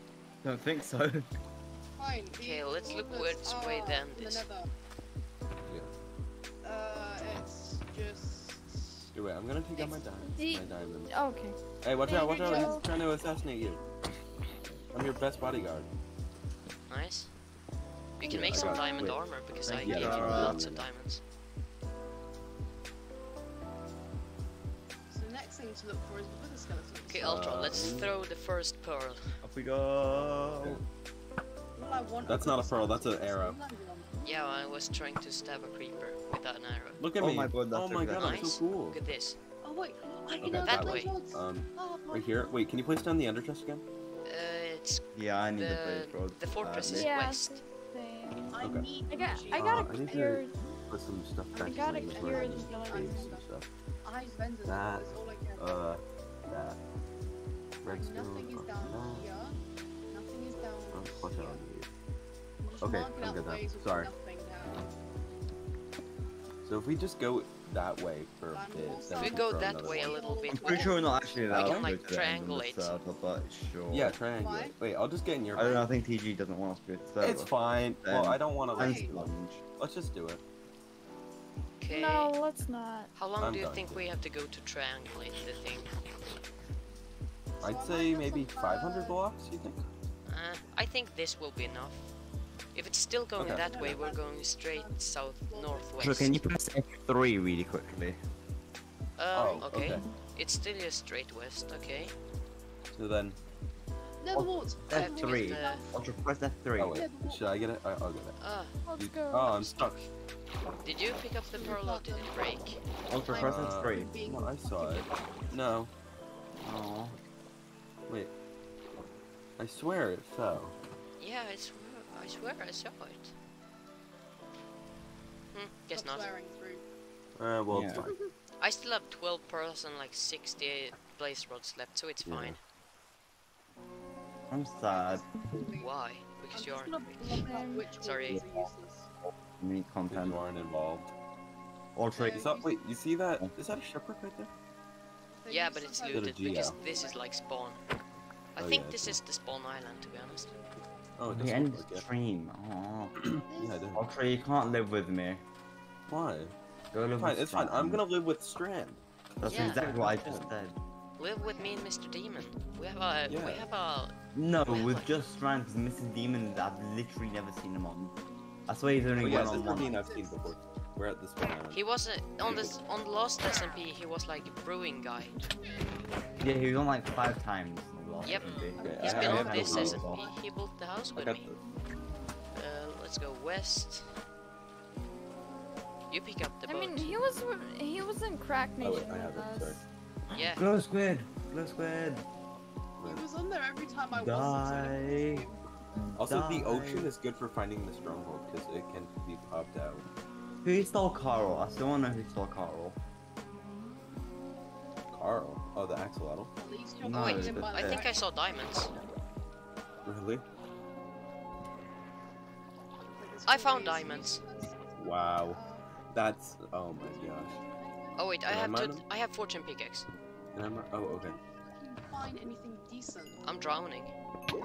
A: Don't think so.
F: Fine.
B: Okay, let's look which way
F: are
B: then
F: in the
B: this-
F: nether. Uh, it's just.
D: Wait, I'm gonna take out my diamond.
E: The-
D: My diamond.
E: Okay.
D: Hey, watch out! Watch out!
E: Joe.
D: He's trying to assassinate you. I'm your best bodyguard.
B: Nice. You can
F: Yeah,
B: make
D: I
B: some diamond
D: wait.
B: armor because I
A: Thank
B: gave
A: you.
B: you lots of diamonds.
F: To look for is the wither skeletons.
B: Okay, Ultra,
D: Uh,
B: let's throw the first pearl.
A: Off we go.
F: All
D: That's not a pearl, that's an arrow.
F: you landed on them.
B: Yeah, I was trying to stab a creeper with an arrow.
D: Look at
A: Oh
D: me.
A: my god,
D: oh my god, I'm
B: Nice.
D: so cool.
B: Look at this.
F: Oh wait, I can
D: Okay,
F: have
B: that way.
F: rods.
D: Um,
F: Oh,
D: right here. Wait, can you place down the ender chest again?
B: Uh, it's
A: Yeah, I need the,
B: the
A: blaze rod.
B: the fortress
A: Uh,
B: is
E: Yeah.
B: west.
E: Same.
F: I
D: Okay.
F: need.
E: I got.
F: Gucci.
E: I
D: Uh,
E: got
D: I
E: a
D: need to- Put some stuff
E: I
D: back
E: gotta
D: in the
E: clear
D: inventory,
E: the
D: some
E: skeletons.
D: caves and stuff.
F: Eyes of Ender.
D: That,
F: That's all I care about.
D: Uh, that.
F: Like, nothing is down
D: that.
F: here. Nothing is down
D: Oh,
F: here.
D: out on you.
F: I'm just
D: Okay, I'm good now. Sorry. So if we just go that way for a
F: I'm
D: bit, then
B: If we go that
D: another
B: way a little bit,
A: I'm pretty sure we're not actually allowed
B: can, like,
A: go to the end of the
B: triangulate.
A: server, but sure.
D: Yeah, triangulate. Wait, I'll just get in your.
A: I don't know, I think TG doesn't want us to go to the server.
D: It's fine. Well, I don't want to.
A: I'm
F: Wait.
D: Let's just do it.
B: Okay.
E: No, let's not.
B: How long
D: I'm
B: do you think
D: to.
B: we have to go to triangulate the thing?
D: I'd
F: I
D: say maybe 500
F: uh,
D: blocks. You think?
B: Uh, I think this will be enough. If it's still going
D: Okay.
B: that way, we're going straight south northwest.
A: So can you press F3 really quickly?
B: Um,
D: Oh,
B: okay.
D: okay.
B: It's still just straight west, okay.
D: So then,
F: Nether warts.
B: I have to
A: F3.
B: the-
A: Ultra, press F3.
D: Oh wait, should I get it? I, I'll get it.
E: Let's
D: You- Oh, I'm stuck.
B: Did you pick up the pearl or did it break?
A: Ultra,
F: I'm
A: press
D: Uh,
A: F3.
F: being
D: Well, I saw it. No,
A: Oh.
D: wait. I swear it fell.
B: Yeah, I swear, I swear I saw it. Hmm, guess
F: Stop
B: not.
D: Uh, well, it's
A: Yeah.
D: fine.
B: I still have 12 pearls and like 68 blaze rods left, so it's
D: Yeah.
B: fine.
A: I'm sad.
B: Why?
F: I'm
B: Because you are.
F: gonna block
B: Sorry.
F: ones are useless.
D: If
A: content.
D: you aren't involved.
A: Ultra.
F: Yeah.
D: Is that, wait, you see that? Is that a shipwreck right there?
B: Yeah, but it's
F: over-
D: Little
B: looted because this is like spawn. I
D: Oh,
B: think
D: yeah,
B: this
D: true.
B: is the spawn island, to be honest.
D: Oh, it
A: The end
D: look like
A: stream. Oh.
D: Yeah, I did.
A: Ultra, you can't live with me.
D: Why?
A: Go live
D: Fine,
A: with
D: it's fine. I'm gonna live with Strand.
A: That's
B: Yeah.
A: exactly what I just said.
B: Live with me and Mr. Demon. We have a. We have a.
A: No,
B: We have
A: with
B: like-
A: just Strand, because Mrs. Demon, I've literally never seen him on. I swear he's only
D: Oh,
A: one
D: yeah,
A: on one.
D: Dean I've seen before. We're at the spawn island.
B: He was a, on this on the last SMP. He was like a brewing guy.
A: Yeah, he was on like five times in last
B: Yep.
A: SMP.
D: Okay,
B: He's
D: I-
B: been
D: I
B: on this
D: to leave.
B: SMP. He built the house with me.
D: the-
B: Uh, let's go west. You pick up the
E: I
B: boat.
E: mean, he was he was in Crack
D: Oh, wait,
E: Nation
D: I have
E: with
D: it, sorry.
B: yeah.
A: Glow squid! Glow squid!
F: He was on there every time I
A: Die.
F: wasn't. In this game.
D: Also, the ocean is good for finding the stronghold because it can be popped out.
A: Who stole Carl? I still wanna know who stole Carl.
D: Carl. Oh, the axolotl.
F: At least you're
A: No,
F: not
B: Wait,
F: him
A: but
F: by
B: I think I saw diamonds.
D: Really?
B: I found diamonds.
D: Wow. That's. Oh my gosh.
B: Oh wait, I
D: Did I
B: have to.
D: them?
B: I have fortune pickaxe.
D: And I'm. Oh, okay.
F: can find anything decent?
B: I'm drowning.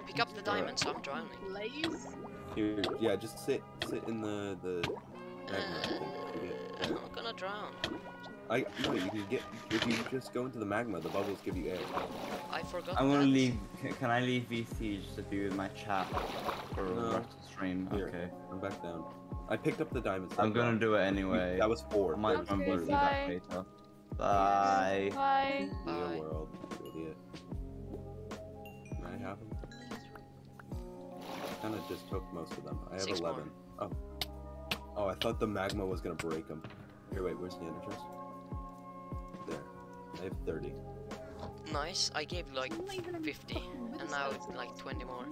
B: Pick up the diamonds. I'm drowning.
F: Blaze?
D: Here, yeah, just sit, sit in the the. magma uh, thing. You get-
B: I'm
D: yeah.
B: gonna drown.
D: I no, you can get if you just go into the magma, the bubbles give you air.
B: I forgot.
A: I'm gonna
B: that.
A: leave. Can I leave VC just to do my chat for
D: No.
A: the rest of the stream?
D: Here.
A: Okay.
D: I'm back down. I picked up the diamonds.
A: I'm gonna do it anyway.
D: That was four.
A: I might
D: That was
A: remember
D: four.
A: to do that
E: Bye.
A: later. Bye.
E: Bye.
D: Real
B: Bye.
D: Kinda just took most of them. I have
B: Six more.
D: 11. Oh. Oh, I thought the magma was gonna break them. Here, wait, where's the ender? There. I have 30.
B: Nice. I gave like
F: It's not even a
B: 50, and now it's like 20 more.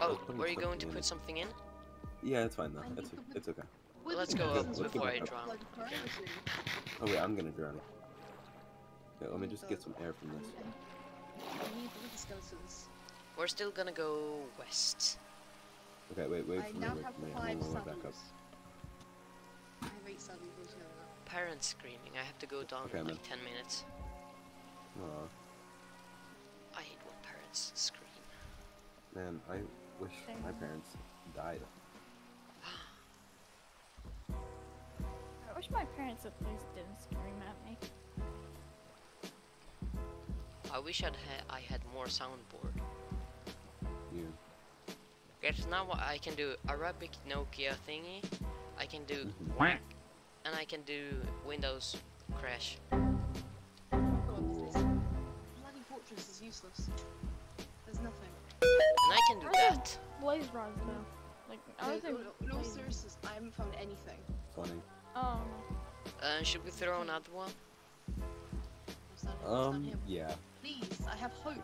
B: Oh,
D: putting
B: were you going to put something in?
D: Yeah, it's fine though. It's, it's okay.
F: Wizard
B: let's go
D: up
B: before I drown.
F: like.
D: Oh wait, I'm gonna drown. Okay, let me just get some air from this.
F: I need wither skeletons.
B: We're still gonna go west.
D: Okay, wait, wait
F: I
D: for me,
F: now
D: wait
F: have
D: for me. I'm
F: five
D: on back up.
F: I have eight saddles.
B: Parents screaming. I have to go down
D: Okay,
B: in like 10 minutes.
D: Aw,
B: I hate when parents scream.
D: man, I wish
E: Same.
D: my parents died.
E: I wish my parents at least didn't scream at me.
B: I wish I'd ha I had more soundboard.
D: You.
B: Because now what I can do Arabic Nokia thingy. I can do whack, and I can do Windows crash.
F: God,
D: Cool.
F: this bloody fortress is useless. There's nothing.
B: And I can do
E: I
B: that.
E: Blaze rods though. Like I
F: No,
E: was
F: no,
E: in.
F: no, in all seriousness, I haven't found anything.
D: Funny.
E: Oh.
B: Uh, should we throw another one?
F: Was that, was that
D: Um, yeah.
F: Please, I have hope.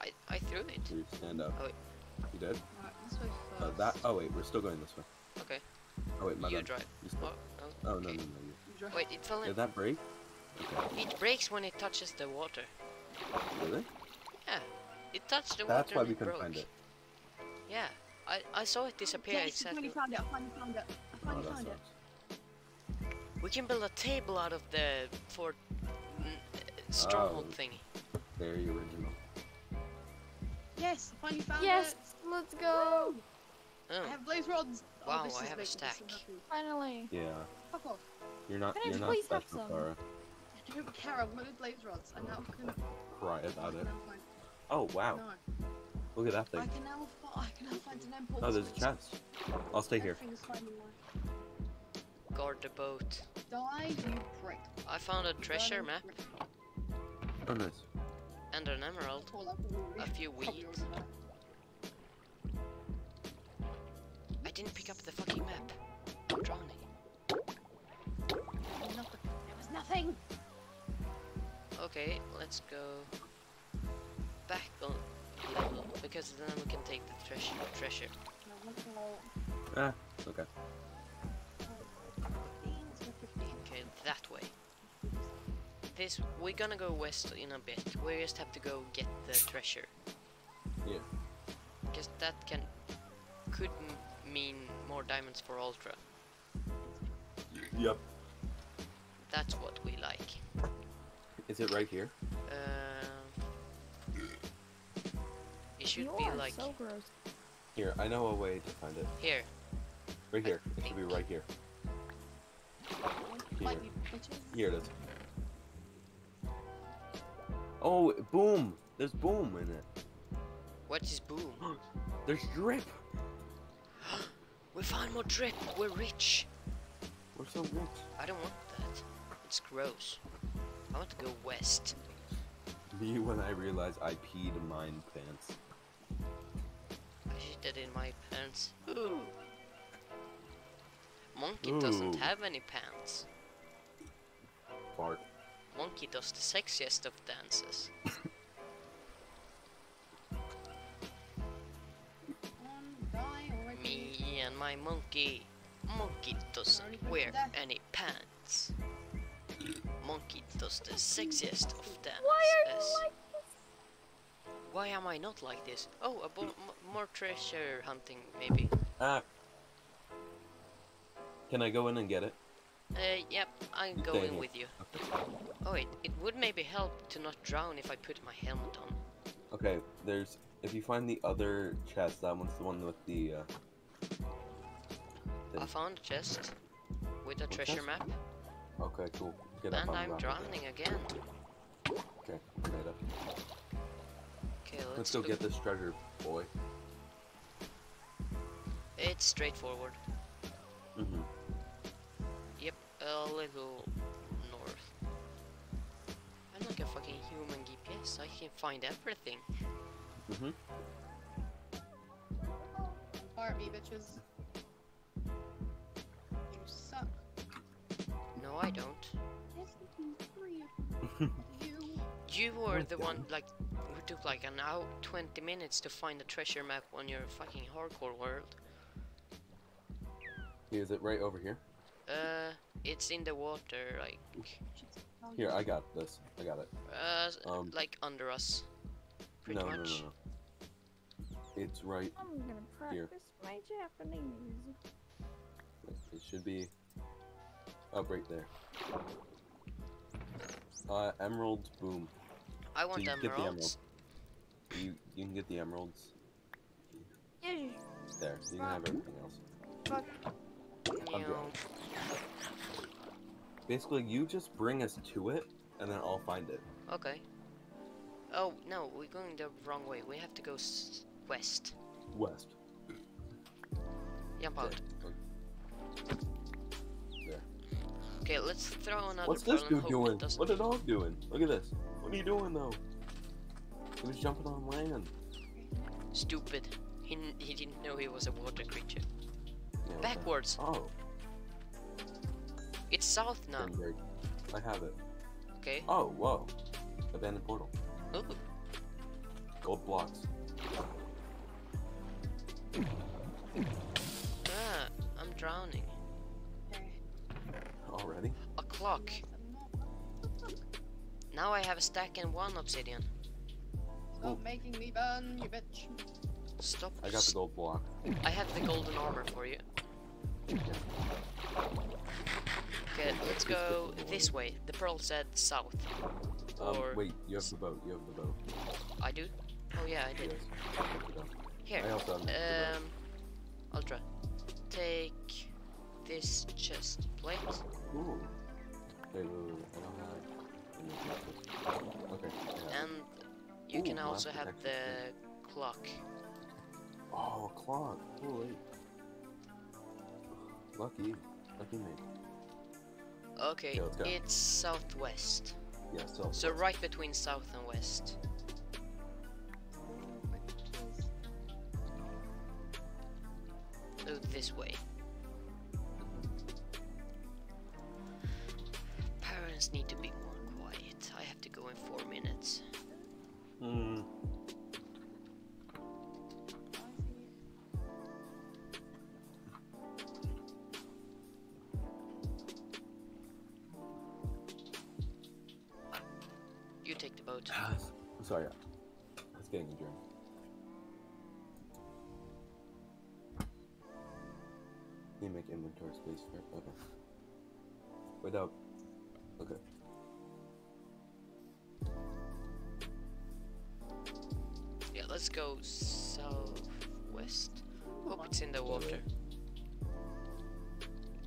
B: I I threw it.
D: Stand up.
B: Oh, wait.
D: You dead?
F: Right, this way
D: Uh, that. Oh wait, we're still going this way.
B: Okay.
D: Oh wait, my
B: you
D: bad.
B: drive.
D: You still-
B: Oh,
D: Oh
B: oh,
D: no
B: okay.
D: no no. You.
F: You.
B: Wait, it fell in.
D: Did that break? Okay.
B: It breaks when it touches the water.
D: Really?
B: Yeah. It touched the
D: That's
B: water
D: why we couldn't
B: broke.
D: find it.
B: Yeah. I, I saw it disappear
F: yes, I
B: exactly.
F: finally found it. I finally found it. I
D: Oh,
F: finally
D: that
F: found it.
B: We can build a table out of the fort mm, uh, stronghold
D: Oh.
B: thingy.
D: Very original.
F: Yes, I finally found
E: Yes,
F: it.
E: Let's go. Oh.
F: I
B: Oh,
F: have blaze rods.
B: Wow,
F: oh,
B: I
F: is
B: have a
F: making me so
B: stack.
E: Finally.
D: Yeah.
F: Fuck off.
D: You're not.
E: Can I
D: You're not
E: please have
D: special,
E: some?
D: Clara.
F: I don't care. I've loaded blaze rods. I'm now can.
D: Cry about it.
F: now find-
D: Oh wow.
F: No.
D: Look at that
F: I
D: thing.
F: can now. I can now find an import.
D: Oh, there's a chest. I'll stay here.
F: Everything is fine in life.
B: guard the boat.
F: Die, you prick.
B: I found a treasure
F: Burn,
B: map.
D: Oh nice.
B: and an emerald.
F: A movie.
B: A few
F: Probably
B: didn't pick up the fucking map. I'm drowning.
F: Nothing. There was nothing.
B: Okay, let's go back on level because then we can take the treasure. Treasure.
F: No, look.
D: Ah, okay.
F: Things for 15.
B: Okay, that way. This we're gonna go west in a bit. We just have to go get the treasure.
D: Yeah.
B: Because that can could m- mean more diamonds for Ultra.
D: Yep.
B: That's what we like.
D: Is it right here?
B: Uh, it should
E: you
B: be
E: are
B: like
E: so gross.
D: Here, I know a way to find it.
B: here.
D: Right
B: I
D: here. It should be right here.
F: Like you bitches.
D: Here it is. Oh, boom! There's boom in it.
B: What is boom?
D: There's drip.
B: We found more drip. We're rich.
D: We're so rich.
B: I don't want that. It's gross. I want to go west.
D: Me when I realized I peed in mine pants.
B: I shitted in my pants. Ooh. Monkey doesn't have any pants.
D: Fart.
B: Monkey does the sexiest of dances. my monkey. Monkey doesn't wear any pants. Monkey does the sexiest of dances.
E: Why are you like
B: Why am I not like this? Oh, a bo- m- more treasure hunting, maybe.
D: Ah. Can I go in and get it?
B: Uh, yep, I'm going
D: here.
B: with you.
D: Okay.
B: Oh wait, it would maybe help to not drown if I put my helmet on.
D: Okay, there's. If you find the other chest, that one's the one with the. Uh,
B: I
D: thing.
B: found a chest with a treasure
D: chest?
B: map,
D: Okay, cool. Get up
B: and
D: on
B: I'm drowning again.
D: Okay, made up.
B: Okay, let's,
D: Let's go get this treasure, boy.
B: It's straightforward.
D: Mm-hmm.
B: Yep, a little north. I'm like a fucking human GPS. I can find everything.
D: Mm-hmm.
F: Fire me, bitches.
B: No, I don't.
F: You do. Three of them. You.
B: You were the one like who took like an hour, 20 minutes to find the treasure map on your fucking hardcore world.
D: Is it right over here?
B: Uh, it's in the water, like,
D: Here, I got this. I got it.
B: uh,
D: Um,
B: like under us. Pretty
D: no,
B: much.
D: no, no, no. It's right.
E: I'm gonna
D: Here.
E: practice my Japanese.
D: It should be up right there. Uh, emerald boom.
B: I want
D: you get the
B: emeralds.
D: You you can get the emeralds
E: Yeah,
D: there. So you can have everything else.
E: fuck.
D: I'm drunk. Basically, you just bring us to it, and then I'll find it.
B: Okay. Oh no, we're going the wrong way. We have to go s- west.
D: West.
B: Jump out.
D: There.
B: Okay, let's throw another
D: one.
B: What's
D: this dude doing? What the dog doing? Look at this. What are you doing though? He was jumping on land.
B: Stupid. He, he didn't know he was a water creature.
D: Yeah,
B: Backwards.
D: Oh,
B: It's south now.
D: I have it.
B: Okay.
D: Oh, whoa. Abandoned portal.
B: Ooh.
D: Gold blocks.
B: A clock.
F: I'm not-
B: Now I have a stack and one obsidian.
F: Stop making me burn, you bitch.
B: Stop.
D: I got the gold block.
B: I have the golden armor for you. Okay, let's go this way. The pearl said south.
D: Um,
B: Or
D: wait, you have the boat. You have the boat.
B: I do? Oh yeah, I did.
D: Yes. You have the boat.
B: Here.
D: I have the.
B: Um, Ultra. Take this chest plate.
D: Ooh. Wait, wait, wait. I don't have. any. Okay. I have.
B: And you
D: Ooh,
B: can also have the clock.
D: Oh, a clock. Holy. Lucky. Lucky me.
B: Okay,
D: Okay,
B: it's southwest.
D: Yeah, south.
B: So right between south and west. So oh, this way. Parents need to be more quiet. I have to go in four minutes.
D: Hmm.
B: You take the boat.
D: I'm Sorry. It's getting a drink. You make inventory space for it. Okay. Without. Okay.
B: Yeah, let's go southwest. Hope it's in the water.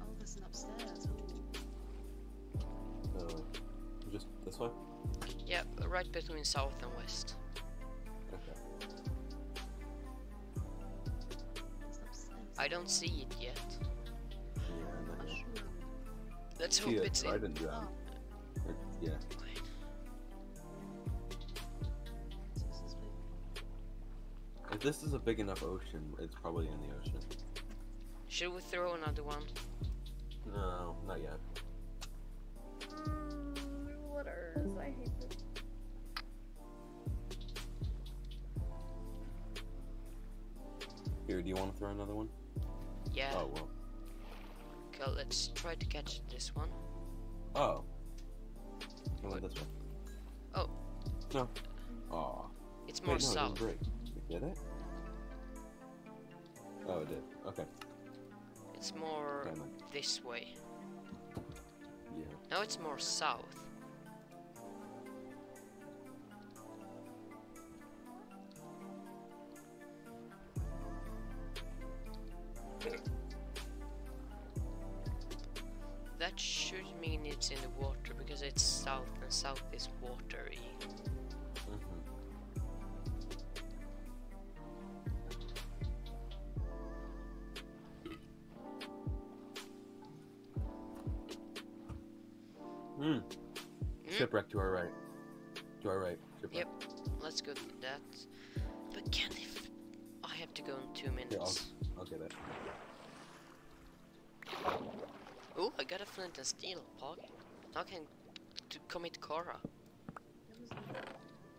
F: Oh, there's an upstairs. Ooh.
D: Uh, just this way.
B: Yeah, right between south and west.
D: Okay.
B: I don't see it yet.
D: Yeah, not yet.
B: Let's
D: See
B: hope
D: it,
B: it's in.
D: Yeah.
F: this is big.
D: If this is a big enough ocean, it's probably in the ocean.
B: Should we throw another one?
D: No, not yet.
E: Mm, waters. I hate this.
D: Here, do you want to throw another one?
B: Yeah.
D: Oh well.
B: Okay, let's try to catch this one.
D: Oh. Went this way.
B: Oh.
D: No. Aw.
B: It's more
D: Wait, no, it
B: south.
D: didn't break. Did it? Oh, it did. Okay.
B: It's more this way.
D: Yeah.
B: No, it's more south. That should mean it's in the water because it's south and south is watery.
D: Hmm.
B: Hmm?
D: Shipwreck to our right. To our right. Shipwreck.
B: Yep. Let's go to that. But can if I have to go in two minutes?
D: I'll get it.
B: Oh, I got a flint and steel, Pog. Now I can to commit Korra.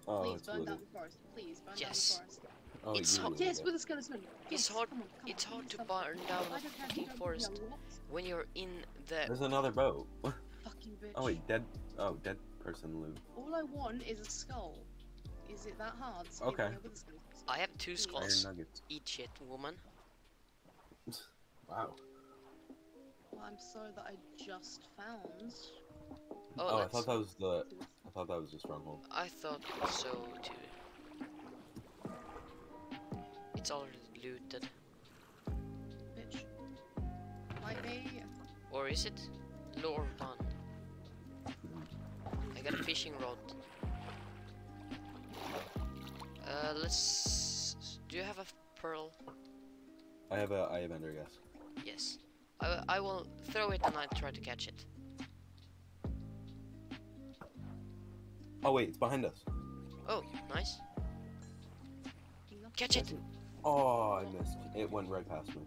D: Oh,
F: Please
D: it's
F: burn
D: wooded.
F: down the forest. Please burn
B: Yes.
F: down the forest.
D: Oh,
B: It's
D: you
B: hot.
D: wooded
F: Yes, with a skeleton.
B: It's hard-
F: Come on, come
B: it's
F: on,
B: hard to burn down
F: I
B: a fucking forest when you're in the.
D: There's another boat.
F: Fucking bitch.
D: oh wait, dead. Oh, dead person loot.
F: All I want is a skull. Is it that hard? to
D: Okay.
F: get me over the skulls?
B: I have two
D: Iron
B: skulls.
D: nuggets.
B: Eat shit, woman.
D: Wow.
F: Well, I'm sorry that I just found.
B: Oh,
D: Oh, I thought that was the. I thought that was the stronghold.
B: I thought so too. It's already looted.
F: Bitch. Might be.
B: Or is it? Lore one. I got a fishing rod. Uh, let's. Do you have a pearl?
D: I have a. I have ender. Yes.
B: Yes. I, I will throw it and I'll try to catch it.
D: Oh wait, it's behind us.
B: Oh, nice. Catch it!
D: Oh, I missed. It went right past me.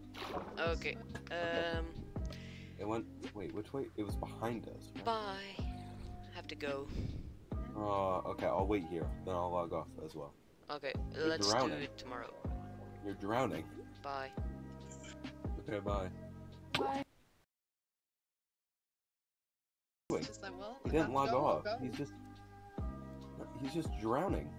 B: Okay. Um,
D: It went. Wait, which way? It was behind us. right?
B: bye. Have to go.
D: Oh, okay. I'll wait here. Then I'll log off as well.
B: Okay,
D: You're
B: let's do it tomorrow.
D: You're drowning.
B: Bye.
D: Okay, bye. He didn't log off. He's just. He's just drowning.